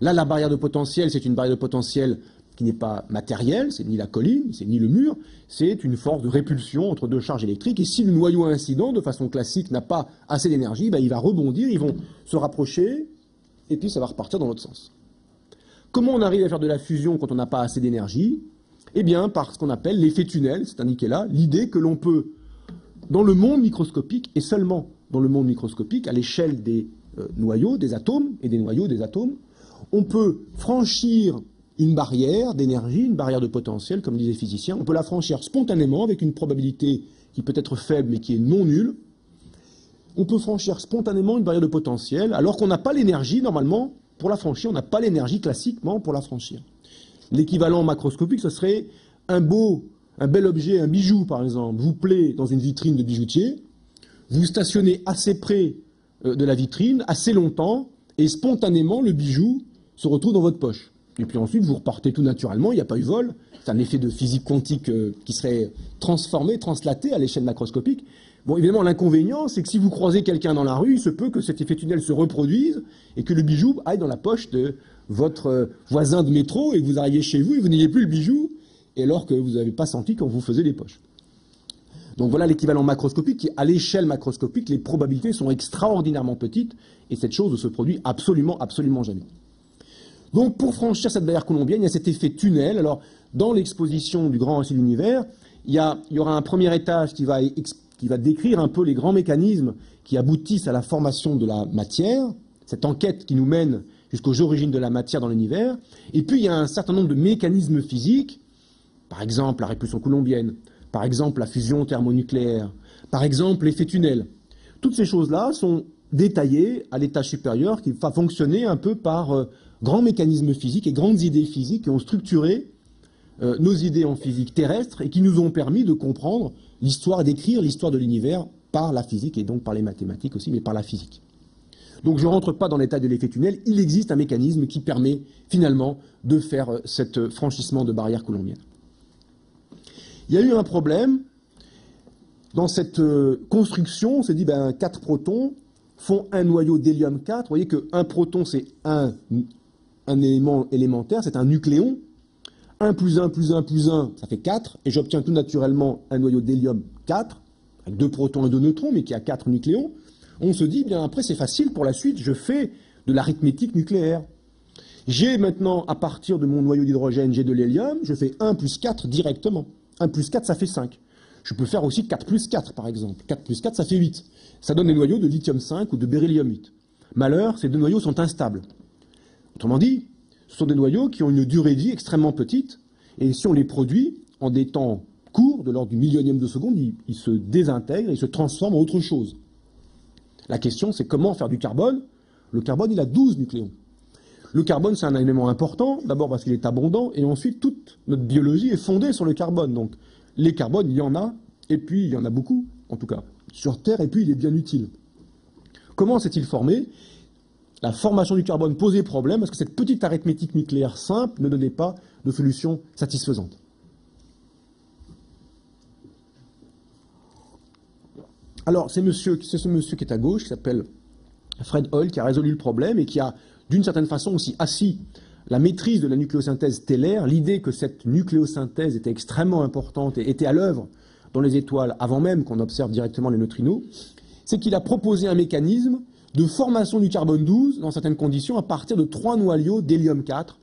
Là, la barrière de potentiel, c'est une barrière de potentiel qui n'est pas matérielle, c'est ni la colline, c'est ni le mur, c'est une force de répulsion entre deux charges électriques. Et si le noyau incident, de façon classique, n'a pas assez d'énergie, ben, il va rebondir, ils vont se rapprocher, et puis ça va repartir dans l'autre sens. Comment on arrive à faire de la fusion quand on n'a pas assez d'énergie? Eh bien, par ce qu'on appelle l'effet tunnel, c'est indiqué là, l'idée que l'on peut, dans le monde microscopique, et seulement dans le monde microscopique, à l'échelle des euh, noyaux, des atomes, et des noyaux des atomes, on peut franchir une barrière d'énergie, une barrière de potentiel, comme disait les physiciens. On peut la franchir spontanément avec une probabilité qui peut être faible mais qui est non nulle. On peut franchir spontanément une barrière de potentiel alors qu'on n'a pas l'énergie normalement pour la franchir. On n'a pas l'énergie classiquement pour la franchir. L'équivalent macroscopique, ce serait un beau, un bel objet, un bijou par exemple, vous plaît dans une vitrine de bijoutier, vous stationnez assez près euh, de la vitrine, assez longtemps, et spontanément le bijou se retrouve dans votre poche. Et puis ensuite, vous repartez tout naturellement, il n'y a pas eu vol. C'est un effet de physique quantique euh, qui serait transformé, translaté à l'échelle macroscopique. Bon, évidemment, l'inconvénient, c'est que si vous croisez quelqu'un dans la rue, il se peut que cet effet tunnel se reproduise et que le bijou aille dans la poche de votre euh, voisin de métro et que vous arriviez chez vous et vous n'ayez plus le bijou, alors que vous n'avez pas senti quand vous faisiez les poches. Donc voilà l'équivalent macroscopique qui, à l'échelle macroscopique, les probabilités sont extraordinairement petites et cette chose ne se produit absolument, absolument jamais. Donc pour franchir cette barrière colombienne, il y a cet effet tunnel. Alors dans l'exposition du grand récit de l'univers, il, y aura un premier étage qui va, qui va décrire un peu les grands mécanismes qui aboutissent à la formation de la matière, cette enquête qui nous mène jusqu'aux origines de la matière dans l'univers. Et puis il y a un certain nombre de mécanismes physiques, par exemple la répulsion coulombienne, par exemple la fusion thermonucléaire, par exemple l'effet tunnel. Toutes ces choses-là sont détaillées à l'étage supérieur qui va fonctionner un peu par euh, grands mécanismes physiques et grandes idées physiques qui ont structuré euh, nos idées en physique terrestre et qui nous ont permis de comprendre l'histoire, d'écrire l'histoire de l'univers par la physique et donc par les mathématiques aussi, mais par la physique. Donc je ne rentre pas dans l'état de l'effet tunnel, il existe un mécanisme qui permet finalement de faire euh, cet franchissement de barrière coulombienne. Il y a eu un problème dans cette euh, construction, on s'est dit ben quatre protons font un noyau d'hélium 4. Vous voyez qu'un proton c'est un un élément élémentaire, c'est un nucléon. 1 plus 1 plus 1 plus 1, ça fait 4, et j'obtiens tout naturellement un noyau d'hélium 4, avec deux protons et deux neutrons, mais qui a 4 nucléons. On se dit, bien après c'est facile, pour la suite, je fais de l'arithmétique nucléaire. J'ai maintenant, à partir de mon noyau d'hydrogène, j'ai de l'hélium, je fais 1 plus 4 directement. 1 plus 4, ça fait 5. Je peux faire aussi 4 plus 4, par exemple. 4 plus 4, ça fait 8. Ça donne des noyaux de lithium 5 ou de beryllium 8. Malheur, ces deux noyaux sont instables. Autrement dit, ce sont des noyaux qui ont une durée de vie extrêmement petite, et si on les produit en des temps courts, de l'ordre du millionième de seconde, ils, se désintègrent, ils se transforment en autre chose. La question, c'est comment faire du carbone? Le carbone, il a 12 nucléons. Le carbone, c'est un élément important, d'abord parce qu'il est abondant, et ensuite, toute notre biologie est fondée sur le carbone. Donc, les carbones, il y en a, et puis il y en a beaucoup, en tout cas, sur Terre, et puis il est bien utile. Comment s'est-il formé? La formation du carbone posait problème parce que cette petite arithmétique nucléaire simple ne donnait pas de solution satisfaisante. Alors, c'est ce monsieur qui est à gauche, qui s'appelle Fred Hoyle, qui a résolu le problème et qui a, d'une certaine façon, aussi assis la maîtrise de la nucléosynthèse stellaire, l'idée que cette nucléosynthèse était extrêmement importante et était à l'œuvre dans les étoiles avant même qu'on observe directement les neutrinos. c'est qu'il a proposé un mécanisme de formation du carbone 12 dans certaines conditions à partir de trois noyaux d'hélium 4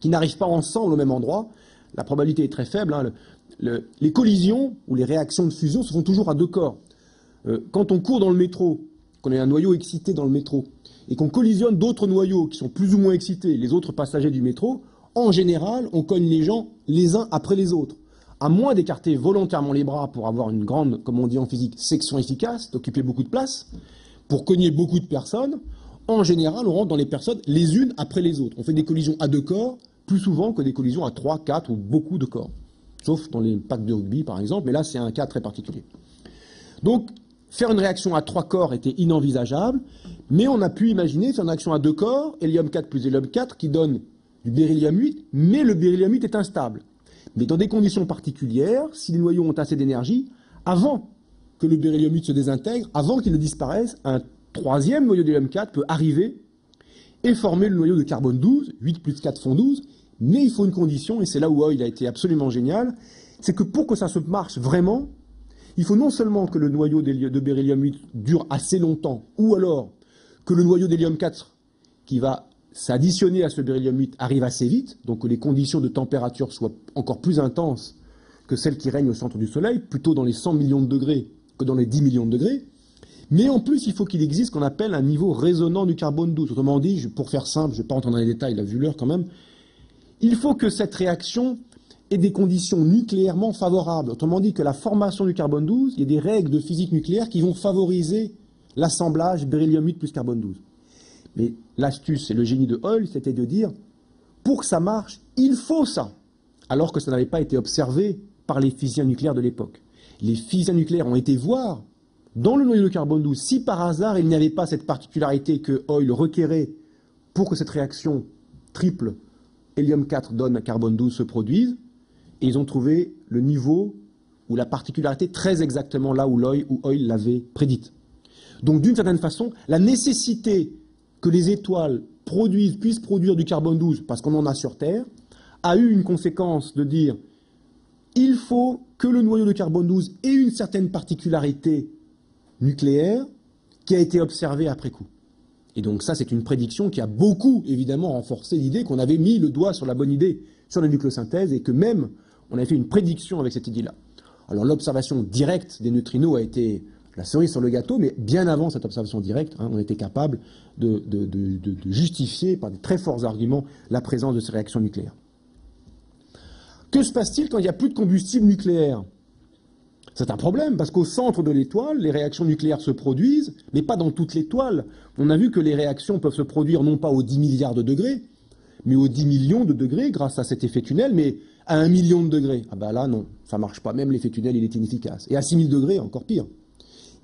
qui n'arrivent pas ensemble au même endroit. La probabilité est très faible. Hein. les collisions ou les réactions de fusion se font toujours à deux corps. Euh, quand on court dans le métro, qu'on a un noyau excité dans le métro, et qu'on collisionne d'autres noyaux qui sont plus ou moins excités, les autres passagers du métro, en général, on cogne les gens les uns après les autres. À moins d'écarter volontairement les bras pour avoir une grande, comme on dit en physique, section efficace, d'occuper beaucoup de place, pour cogner beaucoup de personnes, en général, on rentre dans les personnes les unes après les autres. On fait des collisions à deux corps plus souvent que des collisions à trois, quatre ou beaucoup de corps. Sauf dans les packs de rugby, par exemple, mais là, c'est un cas très particulier. Donc, faire une réaction à trois corps était inenvisageable, mais on a pu imaginer faire une réaction à deux corps, hélium 4 plus hélium 4, qui donne du beryllium 8, mais le beryllium 8 est instable. Mais dans des conditions particulières, si les noyaux ont assez d'énergie, avant que le beryllium 8 se désintègre, avant qu'il ne disparaisse, un troisième noyau d'hélium 4 peut arriver et former le noyau de carbone 12, 8 plus 4 font 12, mais il faut une condition, et c'est là où il a été absolument génial, c'est que pour que ça se marche vraiment, il faut non seulement que le noyau de beryllium 8 dure assez longtemps, ou alors que le noyau d'hélium 4 qui va s'additionner à ce beryllium 8 arrive assez vite, donc que les conditions de température soient encore plus intenses que celles qui règnent au centre du Soleil, plutôt dans les 100 millions de degrés que dans les 10 millions de degrés. Mais en plus, il faut qu'il existe ce qu'on appelle un niveau résonant du carbone 12. Autrement dit, pour faire simple, je ne vais pas entrer dans les détails, il a vu l'heure quand même, il faut que cette réaction et des conditions nucléairement favorables. Autrement dit, que la formation du carbone 12, il y a des règles de physique nucléaire qui vont favoriser l'assemblage beryllium 8 plus carbone 12. Mais l'astuce et le génie de Hoyle, c'était de dire, pour que ça marche, il faut ça, alors que ça n'avait pas été observé par les physiciens nucléaires de l'époque. Les physiciens nucléaires ont été voir dans le noyau de carbone 12, si par hasard il n'y avait pas cette particularité que Hoyle requérait pour que cette réaction triple hélium 4 donne carbone 12 se produise, et ils ont trouvé le niveau ou la particularité très exactement là où Hoyle l'avait prédite. Donc d'une certaine façon, la nécessité que les étoiles produisent, puissent produire du carbone 12 parce qu'on en a sur Terre, a eu une conséquence de dire il faut que le noyau de carbone 12 ait une certaine particularité nucléaire qui a été observée après coup. Et donc ça, c'est une prédiction qui a beaucoup, évidemment, renforcé l'idée qu'on avait mis le doigt sur la bonne idée sur la nucléosynthèse et que même on avait fait une prédiction avec cette idée-là. Alors l'observation directe des neutrinos a été la cerise sur le gâteau, mais bien avant cette observation directe, hein, on était capable de, justifier par des très forts arguments la présence de ces réactions nucléaires. Que se passe-t-il quand il n'y a plus de combustible nucléaire? C'est un problème, parce qu'au centre de l'étoile, les réactions nucléaires se produisent, mais pas dans toute l'étoile. On a vu que les réactions peuvent se produire non pas aux 10 milliards de degrés, mais aux 10 millions de degrés grâce à cet effet tunnel, mais à 1 million de degrés. Ah ben là, non, ça marche pas. Même l'effet tunnel, il est inefficace. Et à 6000 degrés, encore pire.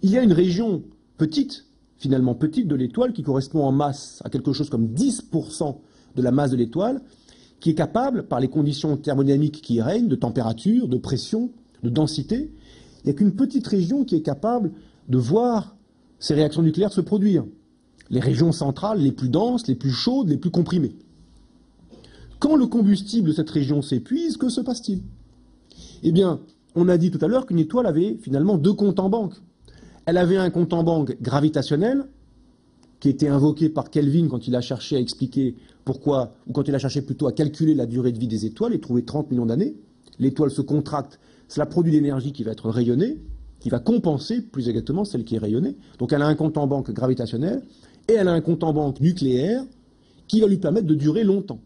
Il y a une région petite, finalement petite de l'étoile, qui correspond en masse à quelque chose comme 10% de la masse de l'étoile, qui est capable, par les conditions thermodynamiques qui y règnent, de température, de pression, de densité, il n'y a qu'une petite région qui est capable de voir ces réactions nucléaires se produire. Les régions centrales les plus denses, les plus chaudes, les plus comprimées. Quand le combustible de cette région s'épuise, que se passe-t-il? Eh bien, on a dit tout à l'heure qu'une étoile avait finalement deux comptes en banque. Elle avait un compte en banque gravitationnel, qui était invoqué par Kelvin quand il a cherché à expliquer pourquoi, ou quand il a cherché plutôt à calculer la durée de vie des étoiles et trouver 30 millions d'années. L'étoile se contracte, cela produit l'énergie qui va être rayonnée, qui va compenser plus exactement celle qui est rayonnée. Donc elle a un compte en banque gravitationnel et elle a un compte en banque nucléaire qui va lui permettre de durer longtemps.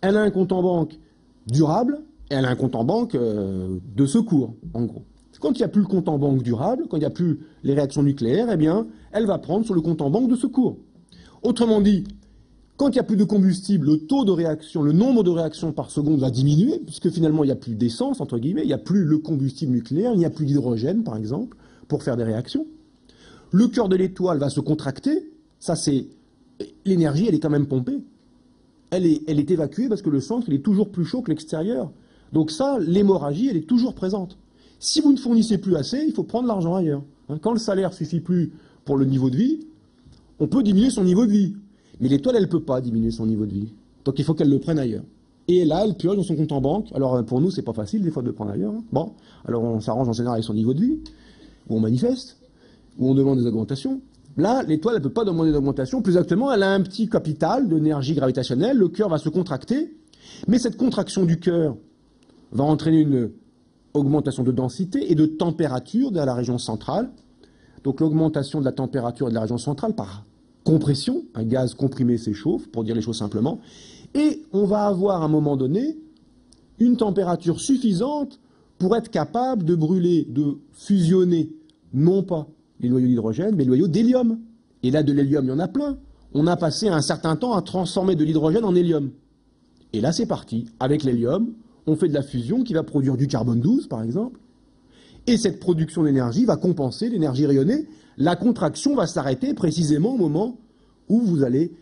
Elle a un compte en banque durable et elle a un compte en banque euh, de secours, en gros. Quand il n'y a plus le compte en banque durable, quand il n'y a plus les réactions nucléaires, eh bien, elle va prendre sur le compte en banque de secours. Autrement dit, quand il n'y a plus de combustible, le taux de réaction, le nombre de réactions par seconde va diminuer, puisque finalement il n'y a plus d'essence, entre guillemets, il n'y a plus le combustible nucléaire, il n'y a plus d'hydrogène, par exemple, pour faire des réactions. Le cœur de l'étoile va se contracter, ça c'est... L'énergie, elle est quand même pompée. Elle est, évacuée parce que le centre, il est toujours plus chaud que l'extérieur. Donc ça, l'hémorragie, elle est toujours présente. Si vous ne fournissez plus assez, il faut prendre l'argent ailleurs. Hein, quand le salaire suffit plus pour le niveau de vie, on peut diminuer son niveau de vie. Mais l'étoile, elle ne peut pas diminuer son niveau de vie. Donc il faut qu'elle le prenne ailleurs. Et là, elle pioche dans son compte en banque. Alors pour nous, c'est pas facile des fois de le prendre ailleurs. Hein. Bon, alors on s'arrange en général avec son niveau de vie, ou on manifeste. où on demande des augmentations. Là, l'étoile ne peut pas demander d'augmentation. Plus exactement, elle a un petit capital d'énergie gravitationnelle. Le cœur va se contracter. Mais cette contraction du cœur va entraîner une augmentation de densité et de température dans la région centrale. Donc l'augmentation de la température de la région centrale par compression, un gaz comprimé s'échauffe, pour dire les choses simplement, et on va avoir à un moment donné une température suffisante pour être capable de brûler, de fusionner, non pas les noyaux d'hydrogène, mais les noyaux d'hélium. Et là, de l'hélium, il y en a plein. On a passé un certain temps à transformer de l'hydrogène en hélium. Et là, c'est parti. Avec l'hélium, on fait de la fusion qui va produire du carbone 12, par exemple. Et cette production d'énergie va compenser l'énergie rayonnée. La contraction va s'arrêter précisément au moment où vous allez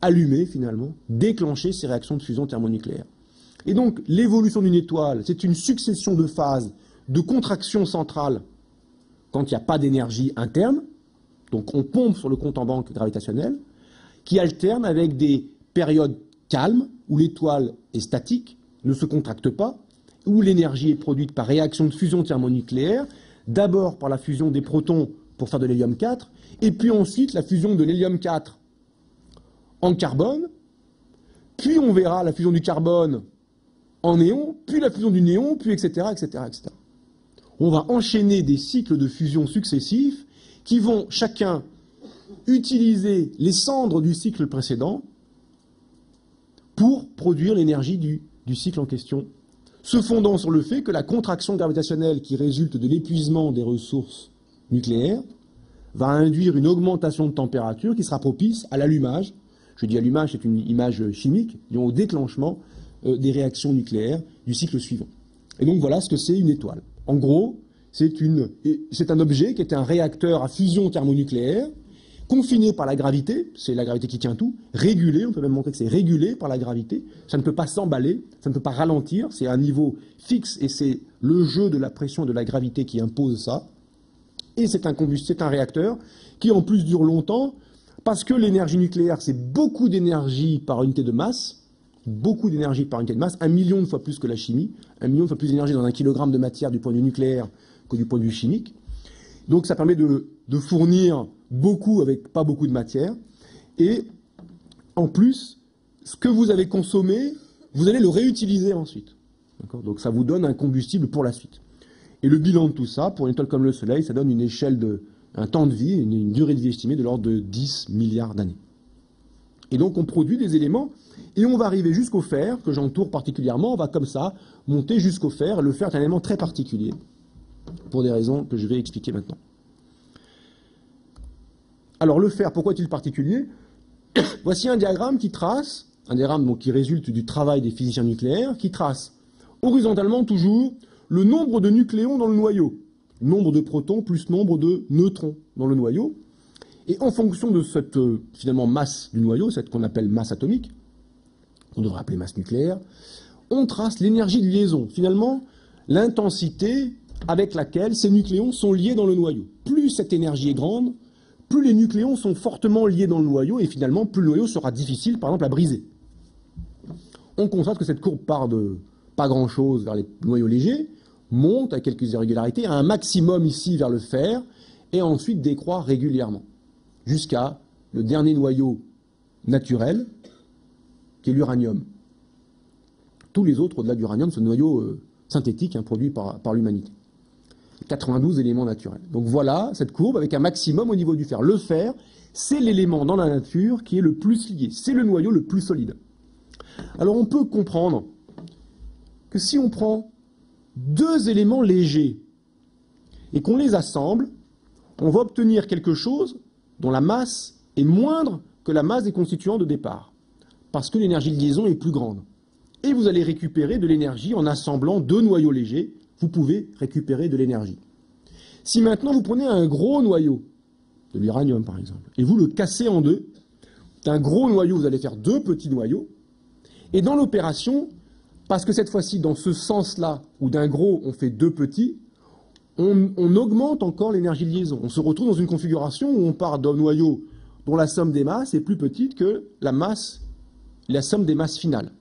allumer, finalement, déclencher ces réactions de fusion thermonucléaire. Et donc, l'évolution d'une étoile, c'est une succession de phases de contraction centrale quand il n'y a pas d'énergie interne, donc on pompe sur le compte en banque gravitationnel, qui alterne avec des périodes calmes, où l'étoile est statique, ne se contracte pas, où l'énergie est produite par réaction de fusion thermonucléaire, d'abord par la fusion des protons pour faire de l'hélium 4, et puis ensuite la fusion de l'hélium 4 en carbone, puis on verra la fusion du carbone en néon, puis la fusion du néon, puis etc., etc., etc on va enchaîner des cycles de fusion successifs qui vont chacun utiliser les cendres du cycle précédent pour produire l'énergie du, cycle en question, se fondant sur le fait que la contraction gravitationnelle qui résulte de l'épuisement des ressources nucléaires va induire une augmentation de température qui sera propice à l'allumage. Je dis allumage, c'est une image chimique, au déclenchement euh, des réactions nucléaires du cycle suivant. Et donc voilà ce que c'est une étoile. En gros, c'est un objet qui est un réacteur à fusion thermonucléaire, confiné par la gravité, c'est la gravité qui tient tout, régulé, on peut même montrer que c'est régulé par la gravité, ça ne peut pas s'emballer, ça ne peut pas ralentir, c'est un niveau fixe et c'est le jeu de la pression de la gravité qui impose ça. Et c'est un réacteur qui en plus dure longtemps, parce que l'énergie nucléaire, c'est beaucoup d'énergie par unité de masse, beaucoup d'énergie par unité de masse, un million de fois plus que la chimie, un million de fois plus d'énergie dans un kilogramme de matière du point de vue nucléaire que du point de vue chimique. Donc ça permet de, fournir beaucoup avec pas beaucoup de matière. Et en plus, ce que vous avez consommé, vous allez le réutiliser ensuite. Donc ça vous donne un combustible pour la suite. Et le bilan de tout ça, pour une étoile comme le Soleil, ça donne une échelle de, un temps de vie, une durée de vie estimée de l'ordre de 10 milliards d'années. Et donc on produit des éléments et on va arriver jusqu'au fer, que j'entoure particulièrement, on va comme ça monter jusqu'au fer. Le fer est un élément très particulier, pour des raisons que je vais expliquer maintenant. Alors le fer, pourquoi est-il particulier? Voici un diagramme qui trace, un diagramme qui résulte du travail des physiciens nucléaires, qui trace horizontalement toujours le nombre de nucléons dans le noyau, nombre de protons plus nombre de neutrons dans le noyau, et en fonction de cette euh, finalement masse du noyau, cette qu'on appelle masse atomique, on devrait appeler masse nucléaire, on trace l'énergie de liaison, finalement l'intensité avec laquelle ces nucléons sont liés dans le noyau. Plus cette énergie est grande, plus les nucléons sont fortement liés dans le noyau et finalement plus le noyau sera difficile par exemple à briser. On constate que cette courbe part de pas grand-chose vers les noyaux légers, monte à quelques irrégularités, à un maximum ici vers le fer, et ensuite décroît régulièrement jusqu'à le dernier noyau naturel, qui est l'uranium. Tous les autres, au-delà de l'uranium, sont des noyaux euh, synthétiques hein, produits par, par l'humanité. 92 éléments naturels. Donc voilà cette courbe avec un maximum au niveau du fer. Le fer, c'est l'élément dans la nature qui est le plus lié. C'est le noyau le plus solide. Alors on peut comprendre que si on prend deux éléments légers et qu'on les assemble, on va obtenir quelque chose dont la masse est moindre que la masse des constituants de départ, parce que l'énergie de liaison est plus grande. Et vous allez récupérer de l'énergie en assemblant deux noyaux légers, vous pouvez récupérer de l'énergie. Si maintenant vous prenez un gros noyau, de l'uranium par exemple, et vous le cassez en deux, d'un gros noyau, vous allez faire deux petits noyaux, et dans l'opération, parce que cette fois-ci, dans ce sens-là, où d'un gros on fait deux petits, on, augmente encore l'énergie de liaison. On se retrouve dans une configuration où on part d'un noyau dont la somme des masses est plus petite que la masse, la somme des masses finales.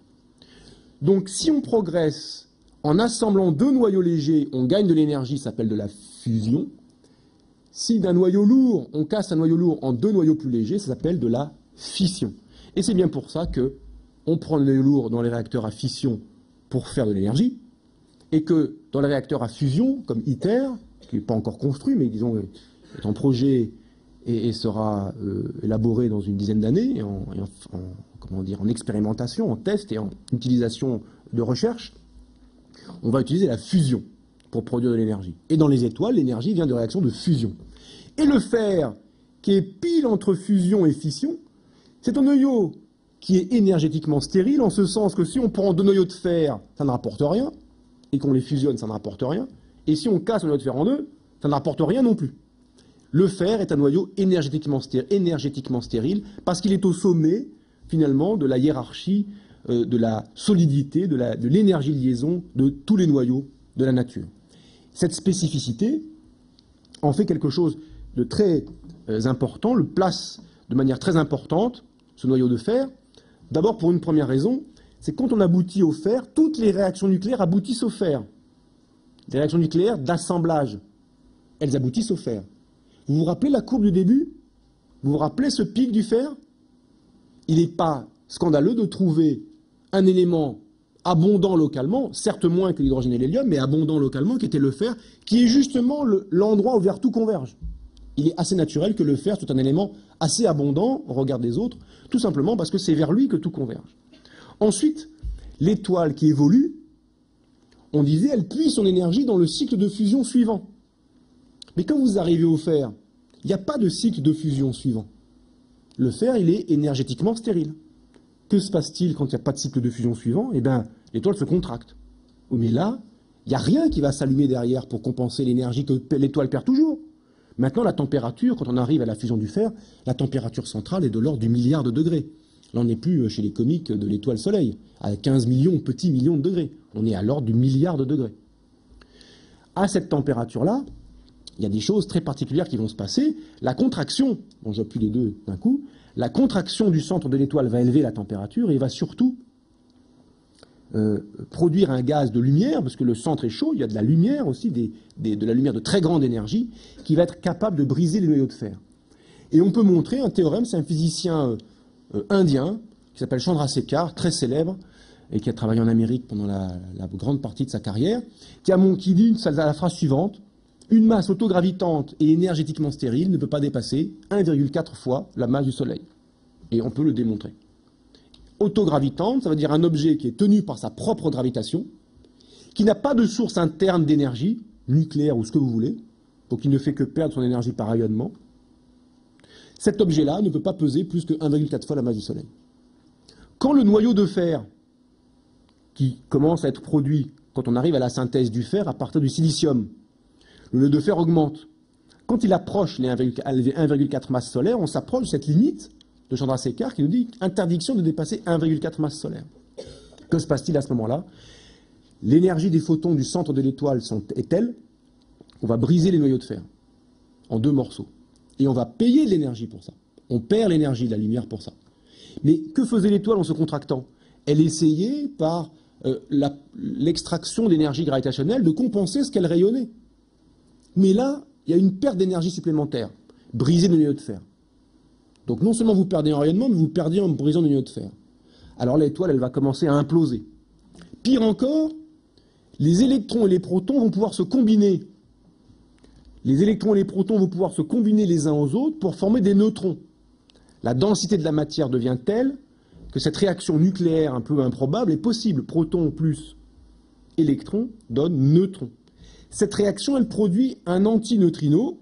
Donc si on progresse en assemblant deux noyaux légers, on gagne de l'énergie, ça s'appelle de la fusion. Si d'un noyau lourd, on casse un noyau lourd en deux noyaux plus légers, ça s'appelle de la fission. Et c'est bien pour ça que on prend le noyau lourd dans les réacteurs à fission pour faire de l'énergie, et que dans les réacteurs à fusion, comme ITER, qui n'est pas encore construit, mais disons est en projet et, sera euh, élaboré dans une dizaine d'années, en, comment dire, en expérimentation, en test et en utilisation de recherche, on va utiliser la fusion pour produire de l'énergie. Et dans les étoiles, l'énergie vient de réactions de fusion. Et le fer, qui est pile entre fusion et fission, c'est un noyau qui est énergétiquement stérile, en ce sens que si on prend deux noyaux de fer, ça ne rapporte rien, et qu'on les fusionne, ça ne rapporte rien, et si on casse un noyau de fer en deux, ça ne rapporte rien non plus. Le fer est un noyau énergétiquement, stérile parce qu'il est au sommet, finalement, de la hiérarchie, euh, de la solidité, de l'énergie liaison de tous les noyaux de la nature. Cette spécificité en fait quelque chose de très euh, important, le place de manière très importante, ce noyau de fer. D'abord pour une première raison, c'est quand on aboutit au fer, toutes les réactions nucléaires aboutissent au fer. Les réactions nucléaires d'assemblage, elles aboutissent au fer. Vous vous rappelez la courbe du début? Vous vous rappelez ce pic du fer? Il n'est pas scandaleux de trouver un élément abondant localement, certes moins que l'hydrogène et l'hélium, mais abondant localement, qui était le fer, qui est justement l'endroit où vers tout converge. Il est assez naturel que le fer soit un élément assez abondant au regard des autres, tout simplement parce que c'est vers lui que tout converge. Ensuite, l'étoile qui évolue, on disait, elle puise son énergie dans le cycle de fusion suivant. Mais quand vous arrivez au fer, il n'y a pas de cycle de fusion suivant. Le fer, il est énergétiquement stérile. Que se passe-t-il quand il n'y a pas de cycle de fusion suivant? Eh bien, l'étoile se contracte. Mais là, il n'y a rien qui va s'allumer derrière pour compenser l'énergie que l'étoile perd toujours. Maintenant, la température, quand on arrive à la fusion du fer, la température centrale est de l'ordre du milliard de degrés. Là, on n'est plus chez les comiques de l'étoile Soleil, à 15 millions, petits millions de degrés. On est à l'ordre du milliard de degrés. À cette température-là, il y a des choses très particulières qui vont se passer. La contraction, bon j'appuie les deux d'un coup, la contraction du centre de l'étoile va élever la température et va surtout euh, produire un gaz de lumière, parce que le centre est chaud, il y a de la lumière aussi, de la lumière de très grande énergie, qui va être capable de briser les noyaux de fer. Et on peut montrer un théorème, c'est un physicien euh, euh, indien qui s'appelle Chandrasekhar, très célèbre, et qui a travaillé en Amérique pendant la, grande partie de sa carrière, qui, a, qui dit la phrase suivante une masse autogravitante et énergétiquement stérile ne peut pas dépasser 1,4 fois la masse du Soleil. Et on peut le démontrer. Autogravitante, ça veut dire un objet qui est tenu par sa propre gravitation, qui n'a pas de source interne d'énergie, nucléaire ou ce que vous voulez, donc il ne fait que perdre son énergie par rayonnement. Cet objet-là ne peut pas peser plus que 1,4 fois la masse du Soleil. Quand le noyau de fer, qui commence à être produit quand on arrive à la synthèse du fer à partir du silicium, le de fer augmente. Quand il approche les 1,4 masses solaires, on s'approche de cette limite de Chandrasekhar qui nous dit interdiction de dépasser 1,4 masses solaires. Que se passe-t-il à ce moment-là? L'énergie des photons du centre de l'étoile est telle qu'on va briser les noyaux de fer en deux morceaux. Et on va payer de l'énergie pour ça. On perd l'énergie de la lumière pour ça. Mais que faisait l'étoile en se contractant? Elle essayait, par euh, l'extraction d'énergie gravitationnelle, de compenser ce qu'elle rayonnait. Mais là, il y a une perte d'énergie supplémentaire, briser le noyau de fer. Donc non seulement vous perdez en rayonnement, mais vous perdez en brisant le noyau de fer. Alors l'étoile, elle va commencer à imploser. Pire encore, les électrons et les protons vont pouvoir se combiner. Les électrons et les protons vont pouvoir se combiner les uns aux autres pour former des neutrons. La densité de la matière devient telle que cette réaction nucléaire un peu improbable est possible. Proton plus électron donne neutron. Cette réaction, elle produit un antineutrino.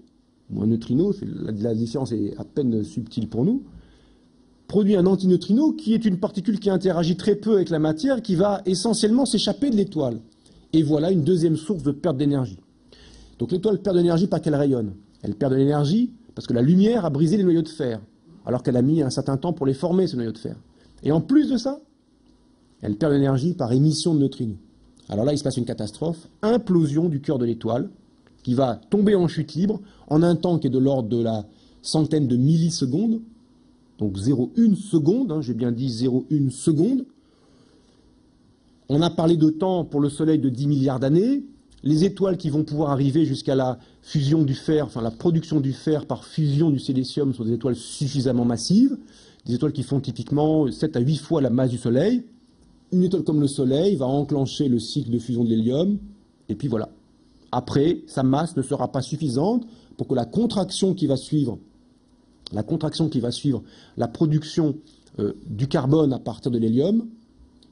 un neutrino, la, différence est à peine subtile pour nous. Produit un antineutrino qui est une particule qui interagit très peu avec la matière, qui va essentiellement s'échapper de l'étoile. Et voilà une deuxième source de perte d'énergie. Donc l'étoile perd de l'énergie pas qu'elle rayonne. Elle perd de l'énergie parce que la lumière a brisé les noyaux de fer, alors qu'elle a mis un certain temps pour les former, ces noyaux de fer. Et en plus de ça, elle perd de l'énergie par émission de neutrinos. Alors là, il se passe une catastrophe, implosion du cœur de l'étoile, qui va tomber en chute libre en un temps qui est de l'ordre de la centaine de millisecondes, donc 0,1 seconde, hein, j'ai bien dit 0,1 seconde. On a parlé de temps pour le Soleil de 10 milliards d'années. les étoiles qui vont pouvoir arriver jusqu'à la fusion du fer, enfin la production du fer par fusion du silicium sont des étoiles suffisamment massives, des étoiles qui font typiquement 7 à 8 fois la masse du Soleil. Une étoile comme le Soleil va enclencher le cycle de fusion de l'hélium, et puis voilà. Après, sa masse ne sera pas suffisante pour que la contraction qui va suivre, la contraction qui va suivre la production euh, du carbone à partir de l'hélium,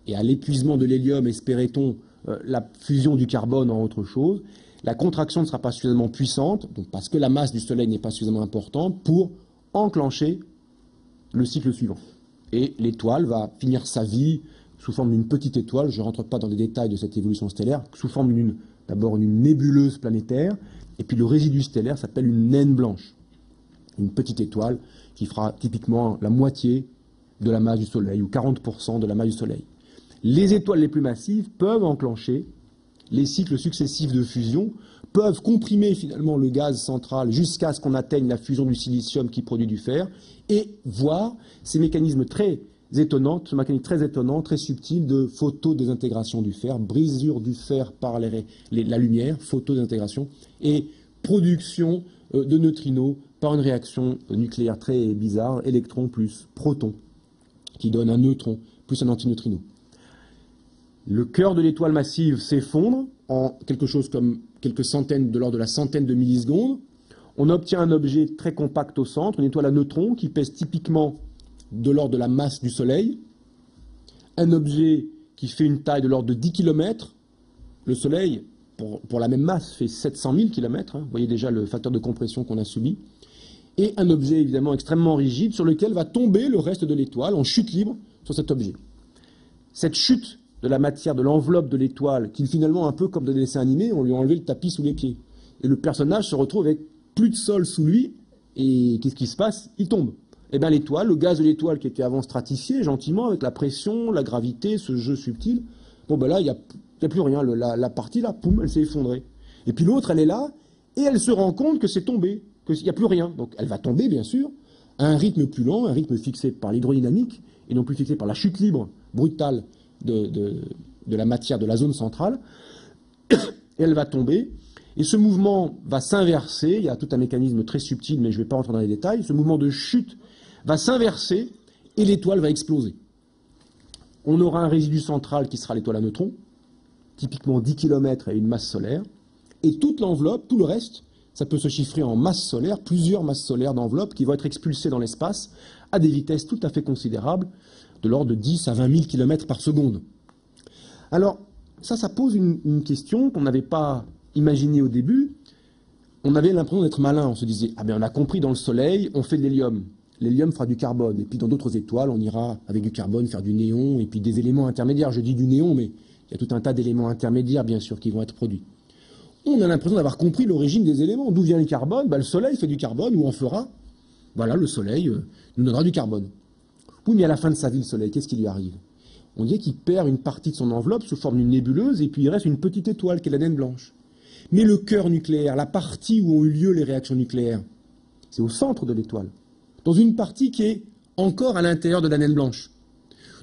et à l'épuisement de l'hélium, espérait-on, euh, la fusion du carbone en autre chose, la contraction ne sera pas suffisamment puissante, donc parce que la masse du Soleil n'est pas suffisamment importante, pour enclencher le cycle suivant. Et l'étoile va finir sa vie sous forme d'une petite étoile, je ne rentre pas dans les détails de cette évolution stellaire, sous forme d'une d'abord une nébuleuse planétaire, et puis le résidu stellaire s'appelle une naine blanche, une petite étoile qui fera typiquement la moitié de la masse du Soleil, ou 40% de la masse du Soleil. Les étoiles les plus massives peuvent enclencher les cycles successifs de fusion, peuvent comprimer finalement le gaz central jusqu'à ce qu'on atteigne la fusion du silicium qui produit du fer, et voir ces mécanismes très étonnants, ce mécanisme très étonnant, très subtil de photodésintégration du fer, brisure du fer par la lumière, photodésintégration, et production euh, de neutrinos par une réaction nucléaire très bizarre, électron plus proton, qui donne un neutron plus un antineutrino. Le cœur de l'étoile massive s'effondre en quelque chose comme quelques centaines, de l'ordre de la centaine de millisecondes. On obtient un objet très compact au centre, une étoile à neutrons qui pèse typiquement de l'ordre de la masse du Soleil. Un objet qui fait une taille de l'ordre de 10 km. Le Soleil, pour, la même masse, fait 700 000 km. Vous voyez déjà le facteur de compression qu'on a subi. Et un objet évidemment extrêmement rigide sur lequel va tomber le reste de l'étoile en chute libre sur cet objet. Cette chute de la matière, de l'enveloppe de l'étoile, qui finalement, un peu comme dans des dessins animés, on lui a enlevé le tapis sous les pieds. Et le personnage se retrouve avec plus de sol sous lui, et qu'est-ce qui se passe? Il tombe. Eh bien l'étoile, le gaz de l'étoile qui était avant stratifié, gentiment, avec la pression, la gravité, ce jeu subtil, bon ben là, il n'y a, plus rien. la, partie là, poum, elle s'est effondrée. Et puis l'autre, elle est là, et elle se rend compte que c'est tombé, qu'il n'y a plus rien. Donc elle va tomber, bien sûr, à un rythme plus lent, un rythme fixé par l'hydrodynamique, et non plus fixé par la chute libre, brutale de, la matière de la zone centrale, et elle va tomber. Et ce mouvement va s'inverser, il y a tout un mécanisme très subtil, mais je ne vais pas rentrer dans les détails, ce mouvement de chute va s'inverser et l'étoile va exploser. On aura un résidu central qui sera l'étoile à neutrons, typiquement 10 km et une masse solaire, et toute l'enveloppe, tout le reste, ça peut se chiffrer en masse solaire, plusieurs masses solaires d'enveloppe qui vont être expulsées dans l'espace à des vitesses tout à fait considérables, de l'ordre de 10 à 20 000 km par seconde. Alors, ça, ça pose une, question qu'on n'avait pas imaginée au début. On avait l'impression d'être malin. On se disait, ah bien, on a compris, dans le Soleil, on fait de l'hélium. L'hélium fera du carbone. Et puis, dans d'autres étoiles, on ira, avec du carbone, faire du néon, et puis des éléments intermédiaires. Je dis du néon, mais il y a tout un tas d'éléments intermédiaires, bien sûr, qui vont être produits. On a l'impression d'avoir compris l'origine des éléments. D'où vient le carbone? Ben, Le Soleil fait du carbone, ou en fera. Voilà, le Soleil euh, nous donnera du carbone. Oui, mais à la fin de sa vie, le Soleil, qu'est-ce qui lui arrive? On dit qu'il perd une partie de son enveloppe sous forme d'une nébuleuse, et puis il reste une petite étoile qui est la naine blanche. Mais le cœur nucléaire, la partie où ont eu lieu les réactions nucléaires, c'est au centre de l'étoile, dans une partie qui est encore à l'intérieur de la naine blanche.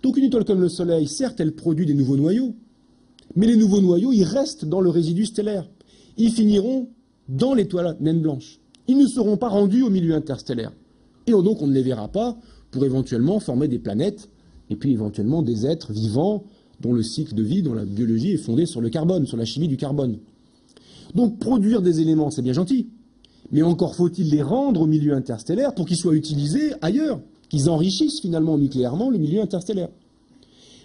Donc une étoile comme le Soleil, certes, elle produit des nouveaux noyaux, mais les nouveaux noyaux, ils restent dans le résidu stellaire. Ils finiront dans l'étoile naine blanche. Ils ne seront pas rendus au milieu interstellaire. Et donc on ne les verra pas pour éventuellement former des planètes et puis éventuellement des êtres vivants dont le cycle de vie, dont la biologie est fondée sur le carbone, sur la chimie du carbone. Donc produire des éléments, c'est bien gentil, mais encore faut-il les rendre au milieu interstellaire pour qu'ils soient utilisés ailleurs, qu'ils enrichissent finalement nucléairement le milieu interstellaire.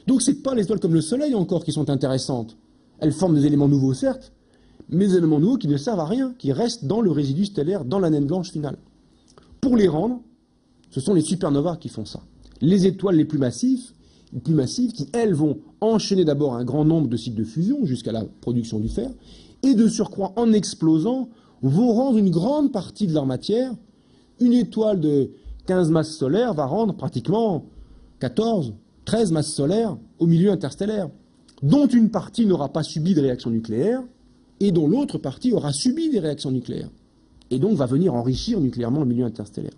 Donc ce n'est pas les étoiles comme le Soleil encore qui sont intéressantes. Elles forment des éléments nouveaux certes, mais des éléments nouveaux qui ne servent à rien, qui restent dans le résidu stellaire, dans la naine blanche finale. Pour les rendre, ce sont les supernovas qui font ça. Les étoiles les plus massives, les plus massives qui, elles, vont enchaîner d'abord un grand nombre de cycles de fusion jusqu'à la production du fer, et de surcroît, en explosant, vont rendre une grande partie de leur matière. Une étoile de 15 masses solaires va rendre pratiquement 14, 13 masses solaires au milieu interstellaire, dont une partie n'aura pas subi de réaction nucléaire, et dont l'autre partie aura subi des réactions nucléaires, et donc va venir enrichir nucléairement le milieu interstellaire.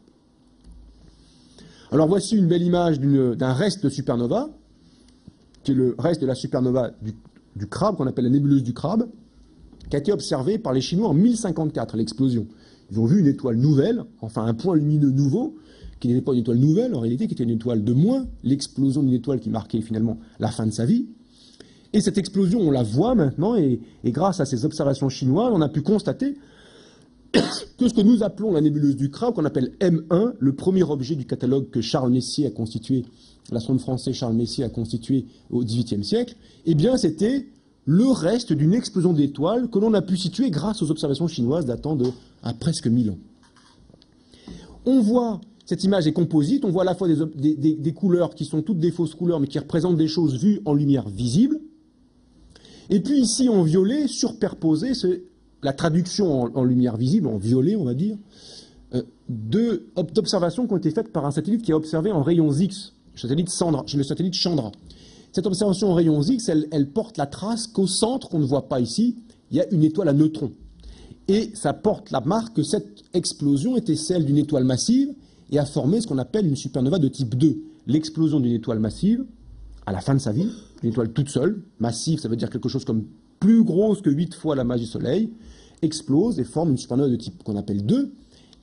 Alors voici une belle image d'un reste de supernova, qui est le reste de la supernova du, crabe, qu'on appelle la nébuleuse du crabe, qui a été observée par les Chinois en 1054, l'explosion. Ils ont vu une étoile nouvelle, enfin un point lumineux nouveau, qui n'était pas une étoile nouvelle en réalité, qui était une étoile de moins, l'explosion d'une étoile qui marquait finalement la fin de sa vie. Et cette explosion, on la voit maintenant, et, grâce à ces observations chinoises, on a pu constater que ce que nous appelons la nébuleuse du Crabe, qu'on appelle M1, le premier objet du catalogue que Charles Messier a constitué, l'astronome français Charles Messier a constitué au XVIIIe siècle, eh bien c'était le reste d'une explosion d'étoiles que l'on a pu situer grâce aux observations chinoises datant de à presque 1000 ans. On voit, cette image est composite, on voit à la fois des, couleurs qui sont toutes des fausses couleurs, mais qui représentent des choses vues en lumière visible. Et puis ici, en violet, superposé, c'est la traduction en, lumière visible, en violet, on va dire, euh, d'observations qui ont été faites par un satellite qui a observé en rayons X, satellite, le satellite Chandra. Cette observation en rayons X, elle, porte la trace qu'au centre, qu'on ne voit pas ici, il y a une étoile à neutrons. Et ça porte la marque que cette explosion était celle d'une étoile massive et a formé ce qu'on appelle une supernova de type 2. L'explosion d'une étoile massive, à la fin de sa vie, une étoile toute seule, massive, ça veut dire quelque chose comme plus grosse que 8 fois la masse du Soleil, explose et forme une supernova de type qu'on appelle 2,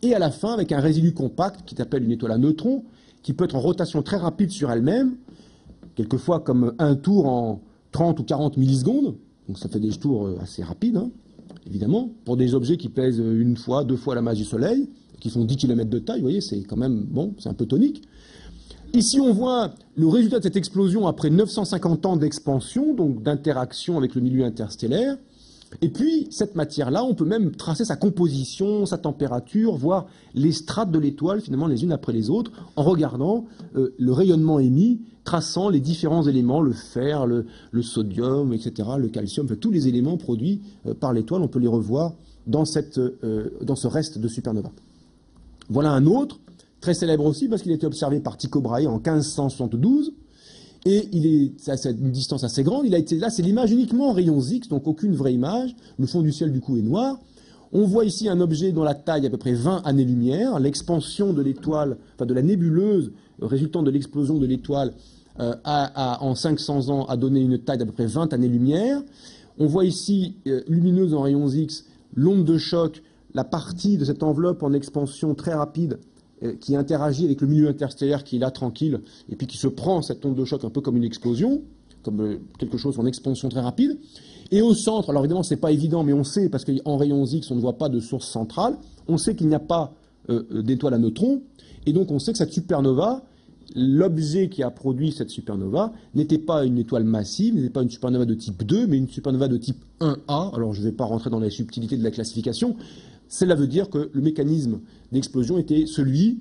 et à la fin, avec un résidu compact qui s'appelle une étoile à neutrons, qui peut être en rotation très rapide sur elle-même, quelquefois comme un tour en 30 ou 40 millisecondes, donc ça fait des tours euh, assez rapides, hein, évidemment, pour des objets qui pèsent une fois, deux fois la masse du Soleil, qui font 10 km de taille, vous voyez, c'est quand même, bon, c'est un peu tonique. Ici, on voit le résultat de cette explosion après 950 ans d'expansion, donc d'interaction avec le milieu interstellaire. Et puis, cette matière-là, on peut même tracer sa composition, sa température, voir les strates de l'étoile, finalement, les unes après les autres, en regardant euh, le rayonnement émis, traçant les différents éléments, le fer, le, sodium, etc., le calcium, tous les éléments produits euh, par l'étoile, on peut les revoir euh, dans ce reste de supernova. Voilà un autre, très célèbre aussi, parce qu'il a été observé par Tycho Brahe en 1572, et il est à une distance assez grande. Il a été là, c'est l'image uniquement en rayons X, donc aucune vraie image. Le fond du ciel du coup est noir. On voit ici un objet dont la taille est à peu près 20 années-lumière. L'expansion de l'étoile, enfin de la nébuleuse résultant de l'explosion de l'étoile euh, en 500 ans a donné une taille d'à peu près 20 années-lumière. On voit ici, euh, lumineuse en rayons X, l'onde de choc, la partie de cette enveloppe en expansion très rapide euh, qui interagit avec le milieu interstellaire qui est là tranquille, et puis qui se prend cette onde de choc un peu comme une explosion, comme quelque chose en expansion très rapide. Et au centre, alors évidemment, ce n'est pas évident, mais on sait, parce qu'en rayons X, on ne voit pas de source centrale, on sait qu'il n'y a pas d'étoile à neutrons, et donc on sait que cette supernova, l'objet qui a produit cette supernova, n'était pas une étoile massive, n'était pas une supernova de type 2, mais une supernova de type 1A. Alors je ne vais pas rentrer dans les subtilités de la classification, cela veut dire que le mécanisme d'explosion était celui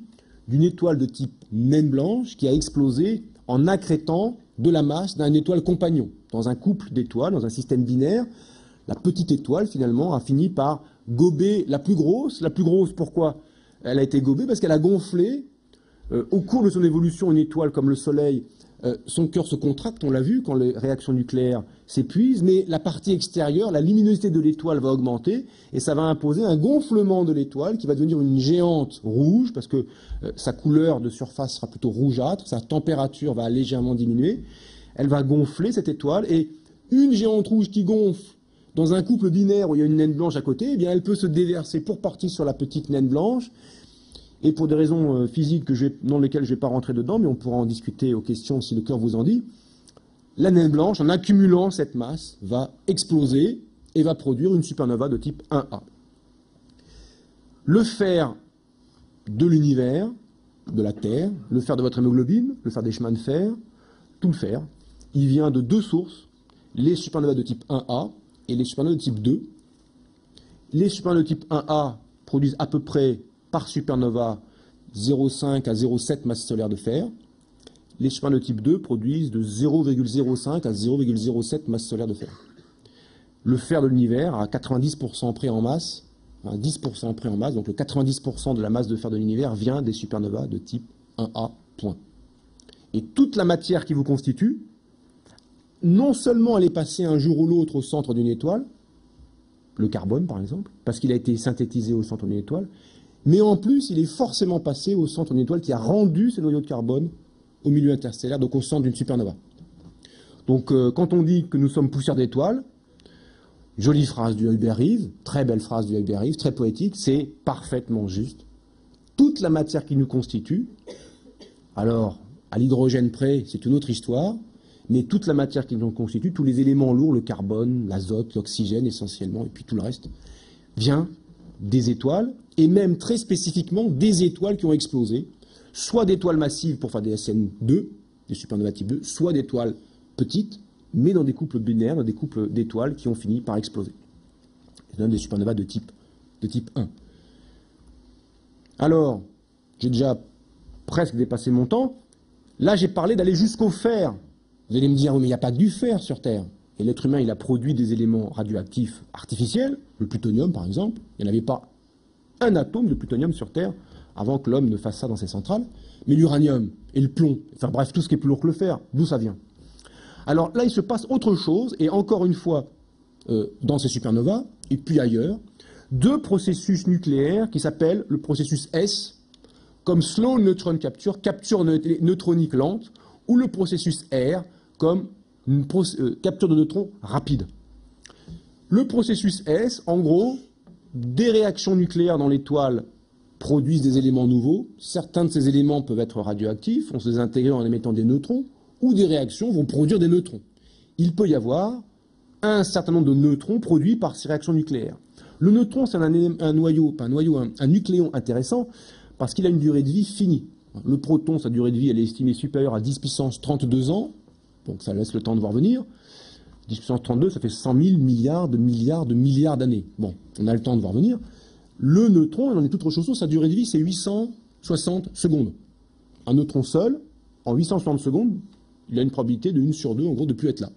d'une étoile de type naine blanche qui a explosé en accrétant de la masse d'une étoile compagnon. Dans un couple d'étoiles, dans un système binaire, la petite étoile finalement a fini par gober la plus grosse. La plus grosse, pourquoi? Elle a été gobée parce qu'elle a gonflé. Euh, au cours de son évolution, une étoile comme le Soleil euh, son cœur se contracte, on l'a vu, quand les réactions nucléaires s'épuisent, mais la partie extérieure, la luminosité de l'étoile va augmenter, et ça va imposer un gonflement de l'étoile qui va devenir une géante rouge, parce que euh, sa couleur de surface sera plutôt rougeâtre, sa température va légèrement diminuer, elle va gonfler cette étoile, et une géante rouge qui gonfle dans un couple binaire où il y a une naine blanche à côté, eh bien elle peut se déverser pour partie sur la petite naine blanche, et pour des raisons euh, physiques que dans lesquelles je ne vais pas rentrer dedans, mais on pourra en discuter aux questions si le cœur vous en dit, la naine blanche, en accumulant cette masse, va exploser et va produire une supernova de type 1A. Le fer de l'univers, de la Terre, le fer de votre hémoglobine, le fer des chemins de fer, tout le fer, il vient de deux sources, les supernovas de type 1A et les supernovas de type 2. Les supernovas de type 1A produisent à peu près par supernova 0,5 à 0,7 masse solaire de fer. Les supernovas type 2 produisent de 0,05 à 0,07 masse solaire de fer. Le fer de l'univers a 90% près en masse, 10% près en masse, donc le 90% de la masse de fer de l'univers vient des supernovas de type 1A. Et toute la matière qui vous constitue, non seulement elle est passée un jour ou l'autre au centre d'une étoile, le carbone par exemple, parce qu'il a été synthétisé au centre d'une étoile, mais en plus, il est forcément passé au centre d'une étoile qui a rendu ses noyaux de carbone au milieu interstellaire, donc au centre d'une supernova. Donc euh, quand on dit que nous sommes poussière d'étoiles, Jolie phrase du Hubert Reeves, très belle phrase du Hubert Reeves, très poétique, c'est parfaitement juste. Toute la matière qui nous constitue, alors à l'hydrogène près, c'est une autre histoire, mais toute la matière qui nous constitue, tous les éléments lourds, le carbone, l'azote, l'oxygène essentiellement, et puis tout le reste, vient des étoiles, et même très spécifiquement des étoiles qui ont explosé, soit d'étoiles massives pour faire des SN2, des supernovas type 2, soit d'étoiles petites, mais dans des couples binaires, dans des couples d'étoiles qui ont fini par exploser. C'est des supernovas de type, de type 1. Alors, j'ai déjà presque dépassé mon temps. Là, j'ai parlé d'aller jusqu'au fer. Vous allez me dire, mais il n'y a pas du fer sur Terre. Et l'être humain, il a produit des éléments radioactifs artificiels, le plutonium par exemple. Il n'y en avait pas un atome de plutonium sur Terre avant que l'homme ne fasse ça dans ses centrales. Mais l'uranium et le plomb, enfin bref, tout ce qui est plus lourd que le fer, d'où ça vient? Alors là, il se passe autre chose, et encore une fois, euh, dans ces supernovas, et puis ailleurs, deux processus nucléaires qui s'appellent le processus S, comme slow neutron capture, capture neutronique lente, ou le processus R, comme euh, capture de neutrons rapide. Le processus S, en gros, des réactions nucléaires dans l'étoile produisent des éléments nouveaux. Certains de ces éléments peuvent être radioactifs, on se désintégrer en émettant des neutrons, ou des réactions vont produire des neutrons. Il peut y avoir un certain nombre de neutrons produits par ces réactions nucléaires. Le neutron, c'est un, noyau, un noyau, un, nucléon intéressant parce qu'il a une durée de vie finie. Le proton, sa durée de vie, elle est estimée supérieure à 10 puissance 32 ans, donc ça laisse le temps de voir venir. 10 puissance 32, ça fait 100 000 milliards de milliards de milliards d'années. Bon, on a le temps de voir venir. Le neutron, il en est toute autre chose, sa durée de vie, c'est 860 secondes. Un neutron seul, en 860 secondes, il a une probabilité de 1 sur 2, en gros, de plus être là.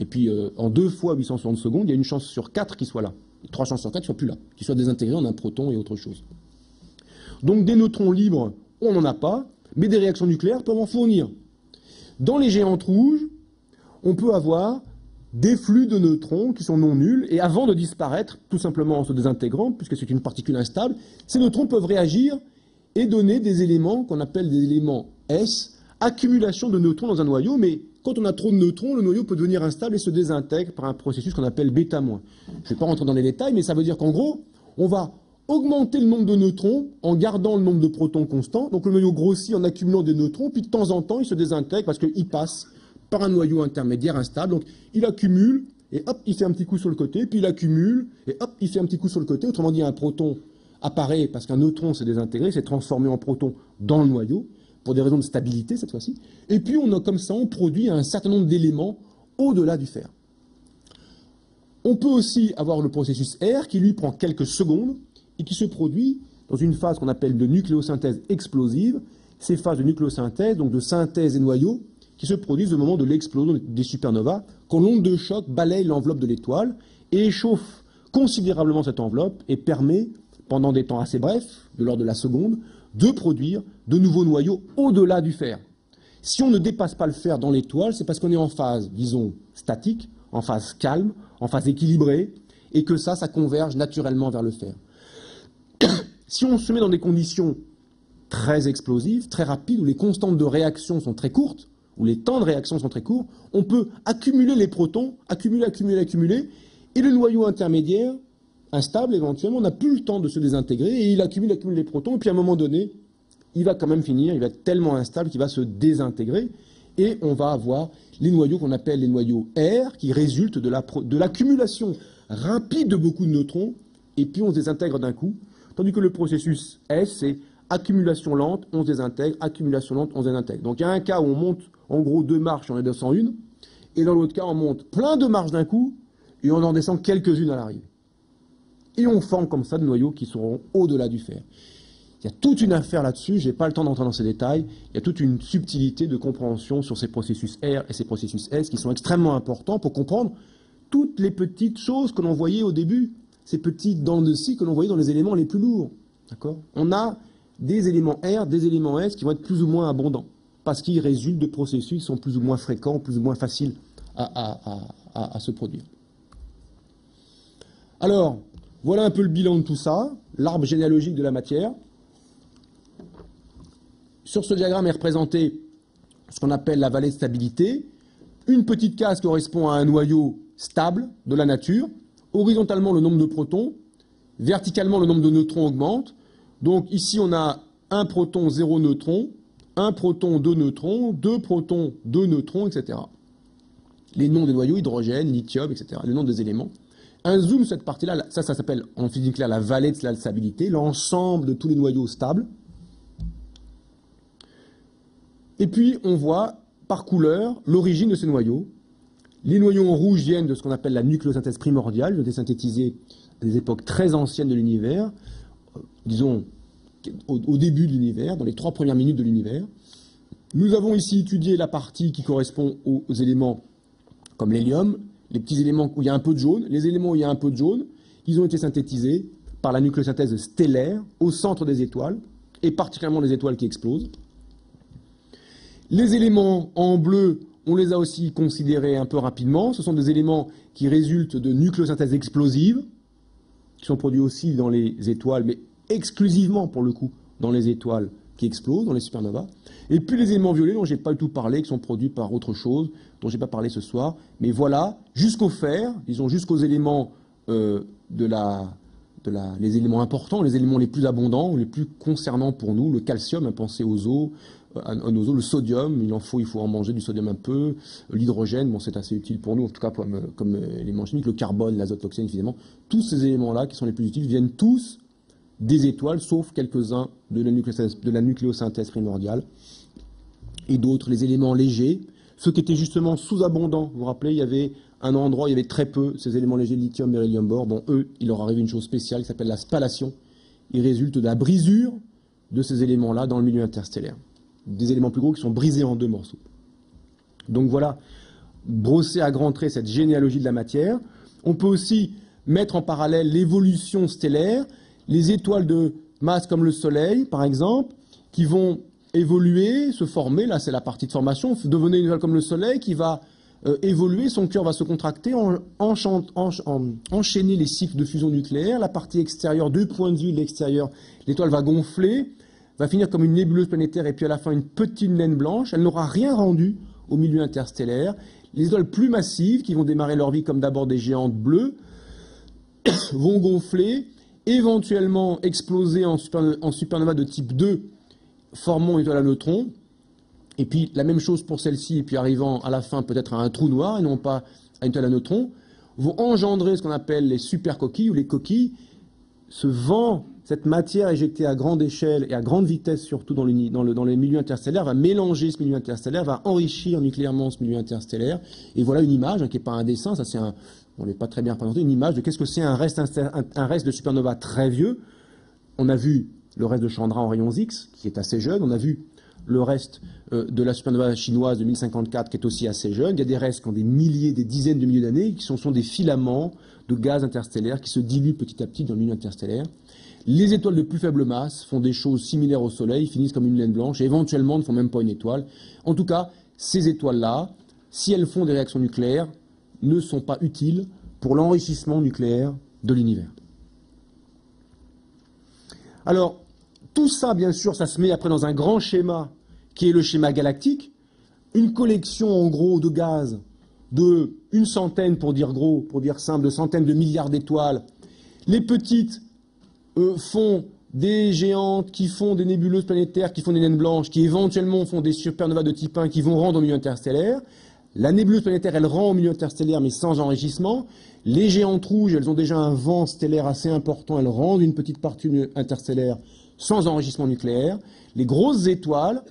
Et puis, euh, en 2 fois 860 secondes, il y a une chance sur 4 qu'il soit là. 3 chances sur 4 qu'il soit plus là, qu'il soit désintégré en un proton et autre chose. Donc, des neutrons libres, on n'en a pas, mais des réactions nucléaires peuvent en fournir. Dans les géantes rouges, on peut avoir des flux de neutrons qui sont non nuls, et avant de disparaître, tout simplement en se désintégrant, puisque c'est une particule instable, ces neutrons peuvent réagir et donner des éléments qu'on appelle des éléments S, accumulation de neutrons dans un noyau, mais quand on a trop de neutrons, le noyau peut devenir instable et se désintègre par un processus qu'on appelle bêta-. Je ne vais pas rentrer dans les détails, mais ça veut dire qu'en gros, on va augmenter le nombre de neutrons en gardant le nombre de protons constant. Donc le noyau grossit en accumulant des neutrons, puis de temps en temps, il se désintègre parce qu'il passe par un noyau intermédiaire instable. Donc il accumule, et hop, il fait un petit coup sur le côté, puis il accumule, et hop, il fait un petit coup sur le côté. Autrement dit, un proton apparaît parce qu'un neutron s'est désintégré, s'est transformé en proton dans le noyau, pour des raisons de stabilité cette fois-ci. Et puis on a comme ça, on produit un certain nombre d'éléments au-delà du fer. On peut aussi avoir le processus R qui lui prend quelques secondes et qui se produit dans une phase qu'on appelle de nucléosynthèse explosive. Ces phases de nucléosynthèse, donc de synthèse des noyaux, qui se produisent au moment de l'explosion des supernovas, quand l'onde de choc balaye l'enveloppe de l'étoile et échauffe considérablement cette enveloppe et permet, pendant des temps assez brefs, de l'ordre de la seconde, de produire de nouveaux noyaux au-delà du fer. Si on ne dépasse pas le fer dans l'étoile, c'est parce qu'on est en phase, disons, statique, en phase calme, en phase équilibrée, et que ça, ça converge naturellement vers le fer. si on se met dans des conditions très explosives, très rapides, où les constantes de réaction sont très courtes, où les temps de réaction sont très courts, on peut accumuler les protons, accumuler, accumuler, accumuler, et le noyau intermédiaire, instable éventuellement, n'a plus le temps de se désintégrer, et il accumule, accumule les protons, et puis à un moment donné, il va quand même finir, il va être tellement instable qu'il va se désintégrer, et on va avoir les noyaux qu'on appelle les noyaux R, qui résultent de l'accumulation rapide de beaucoup de neutrons, et puis on se désintègre d'un coup, tandis que le processus S, c'est accumulation lente, on se désintègre, accumulation lente, on se désintègre. Donc il y a un cas où on monte en gros deux marches, on est descend une, et dans l'autre cas, on monte plein de marches d'un coup, et on en descend quelques-unes à l'arrivée. Et on forme comme ça des noyaux qui seront au-delà du fer. Il y a toute une affaire là-dessus, je n'ai pas le temps d'entrer dans ces détails, il y a toute une subtilité de compréhension sur ces processus R et ces processus S qui sont extrêmement importants pour comprendre toutes les petites choses que l'on voyait au début, ces petites dents de scie que l'on voyait dans les éléments les plus lourds. On a des éléments R, des éléments S qui vont être plus ou moins abondants, parce qu'ils résultent de processus qui sont plus ou moins fréquents, plus ou moins faciles à, se produire. Alors, voilà un peu le bilan de tout ça, l'arbre généalogique de la matière. Sur ce diagramme est représenté ce qu'on appelle la vallée de stabilité. Une petite case correspond à un noyau stable de la nature, horizontalement, le nombre de protons, verticalement, le nombre de neutrons augmente. Donc ici, on a un proton, zéro neutron, un proton, deux neutrons, deux protons, deux neutrons, etc. Les noms des noyaux, hydrogène, lithium, etc. Les noms des éléments. Un zoom sur cette partie-là, ça, ça s'appelle en physique nucléaire la vallée de la stabilité, l'ensemble de tous les noyaux stables. Et puis, on voit par couleur l'origine de ces noyaux. Les noyaux en rouge viennent de ce qu'on appelle la nucléosynthèse primordiale, ils ont été synthétisés à des époques très anciennes de l'univers, euh, disons au, début de l'univers, dans les trois premières minutes de l'univers. Nous avons ici étudié la partie qui correspond aux, éléments comme l'hélium, les petits éléments où il y a un peu de jaune, les éléments où il y a un peu de jaune, ils ont été synthétisés par la nucléosynthèse stellaire au centre des étoiles, et particulièrement les étoiles qui explosent. Les éléments en bleu on les a aussi considérés un peu rapidement. Ce sont des éléments qui résultent de nucléosynthèse explosive, qui sont produits aussi dans les étoiles, mais exclusivement pour le coup dans les étoiles qui explosent, dans les supernovas. Et puis les éléments violets dont je n'ai pas du tout parlé, qui sont produits par autre chose, dont je n'ai pas parlé ce soir. Mais voilà, jusqu'au fer, disons jusqu'aux éléments euh, de la, de la, les éléments importants, les éléments les plus abondants, les plus concernants pour nous, le calcium, hein, pensez aux os, un, le sodium, il en faut, il faut en manger du sodium un peu, l'hydrogène, bon, c'est assez utile pour nous, en tout cas comme, comme élément chimique, le carbone, l'azote, l'oxygène, évidemment. Tous ces éléments-là, qui sont les plus utiles, viennent tous des étoiles, sauf quelques-uns de, la nucléosynthèse primordiale, et d'autres, les éléments légers, ceux qui étaient justement sous-abondants. Vous vous rappelez, il y avait un endroit où il y avait très peu ces éléments légers, lithium, beryllium, bore. Bon, eux, il leur arrive une chose spéciale qui s'appelle la spallation. Il résulte de la brisure de ces éléments-là dans le milieu interstellaire des éléments plus gros qui sont brisés en deux morceaux. Donc voilà, brosser à grands traits cette généalogie de la matière. On peut aussi mettre en parallèle l'évolution stellaire, les étoiles de masse comme le Soleil, par exemple, qui vont évoluer, se former, là c'est la partie de formation, devenir une étoile comme le Soleil qui va euh, évoluer, son cœur va se contracter, en, enchaîner les cycles de fusion nucléaire, la partie extérieure, deux points de vue de l'extérieur, l'étoile va gonfler, va finir comme une nébuleuse planétaire et puis à la fin une petite naine blanche. Elle n'aura rien rendu au milieu interstellaire. Les étoiles plus massives, qui vont démarrer leur vie comme d'abord des géantes bleues, vont gonfler, éventuellement exploser en, supernova de type 2, formant une étoile à neutrons. Et puis la même chose pour celle-ci, et puis arrivant à la fin peut-être à un trou noir et non pas à une étoile à neutrons, vont engendrer ce qu'on appelle les super coquilles ou les coquilles. Ce vent cette matière éjectée à grande échelle et à grande vitesse, surtout dans, les milieux interstellaires, va mélanger ce milieu interstellaire, va enrichir nucléairement ce milieu interstellaire. Et voilà une image, hein, qui n'est pas un dessin, ça c'est un, on n'est pas très bien présenté, une image de qu'est-ce que c'est un reste, un, reste de supernova très vieux. On a vu le reste de Chandra en rayons X, qui est assez jeune. On a vu le reste euh, de la supernova chinoise de 1054, qui est aussi assez jeune. Il y a des restes qui ont des milliers, des dizaines de milliers d'années, qui sont, des filaments de gaz interstellaires qui se diluent petit à petit dans le milieu interstellaire. Les étoiles de plus faible masse font des choses similaires au Soleil, finissent comme une laine blanche et éventuellement ne font même pas une étoile. En tout cas, ces étoiles-là, si elles font des réactions nucléaires, ne sont pas utiles pour l'enrichissement nucléaire de l'univers. Alors, tout ça, bien sûr, ça se met après dans un grand schéma qui est le schéma galactique, une collection en gros de gaz de une centaine, pour dire gros, pour dire simple, de centaines de milliards d'étoiles. Les petites font des géantes, qui font des nébuleuses planétaires, qui font des naines blanches, qui éventuellement font des supernovas de type 1 qui vont rendre au milieu interstellaire. La nébuleuse planétaire, elle rend au milieu interstellaire, mais sans enrichissement. Les géantes rouges, elles ont déjà un vent stellaire assez important, elles rendent une petite partie interstellaire sans enrichissement nucléaire. Les grosses étoiles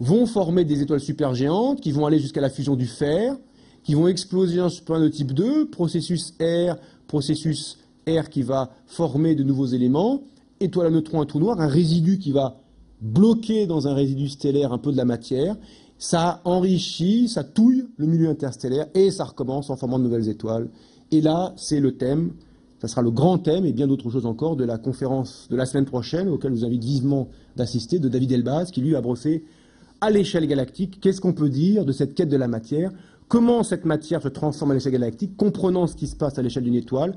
vont former des étoiles supergéantes qui vont aller jusqu'à la fusion du fer, qui vont exploser en supernova de type 2, processus R, processus R qui va former de nouveaux éléments, étoile à neutrons, un trou noir, un résidu qui va bloquer dans un résidu stellaire un peu de la matière, ça enrichit, ça touille le milieu interstellaire et ça recommence en formant de nouvelles étoiles. Et là, c'est le thème, ça sera le grand thème et bien d'autres choses encore de la conférence de la semaine prochaine, auquel je vous invite vivement d'assister, de David Elbaz, qui lui a brossé à l'échelle galactique qu'est-ce qu'on peut dire de cette quête de la matière, comment cette matière se transforme à l'échelle galactique, comprenant ce qui se passe à l'échelle d'une étoile,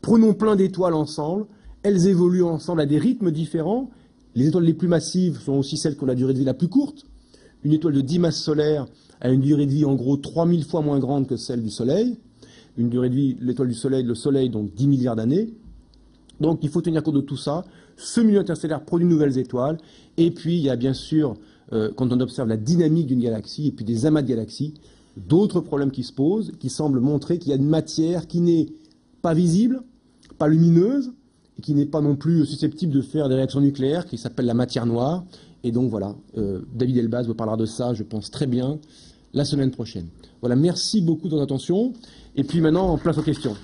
Prenons plein d'étoiles ensemble, elles évoluent ensemble à des rythmes différents. Les étoiles les plus massives sont aussi celles qui ont la durée de vie la plus courte. Une étoile de 10 masses solaires a une durée de vie en gros 3000 fois moins grande que celle du Soleil. une durée de vie, l'étoile du Soleil, le Soleil, donc 10 milliards d'années. Donc il faut tenir compte de tout ça. Ce milieu interstellaire produit de nouvelles étoiles. Et puis il y a bien sûr, euh, quand on observe la dynamique d'une galaxie et puis des amas de galaxies, d'autres problèmes qui se posent, qui semblent montrer qu'il y a une matière qui n'est pas visible, pas lumineuse, et qui n'est pas non plus susceptible de faire des réactions nucléaires, qui s'appelle la matière noire. Et donc voilà, euh, David Elbaz vous parlera de ça, je pense très bien, la semaine prochaine. Voilà, merci beaucoup de votre attention. Et puis maintenant, place aux questions.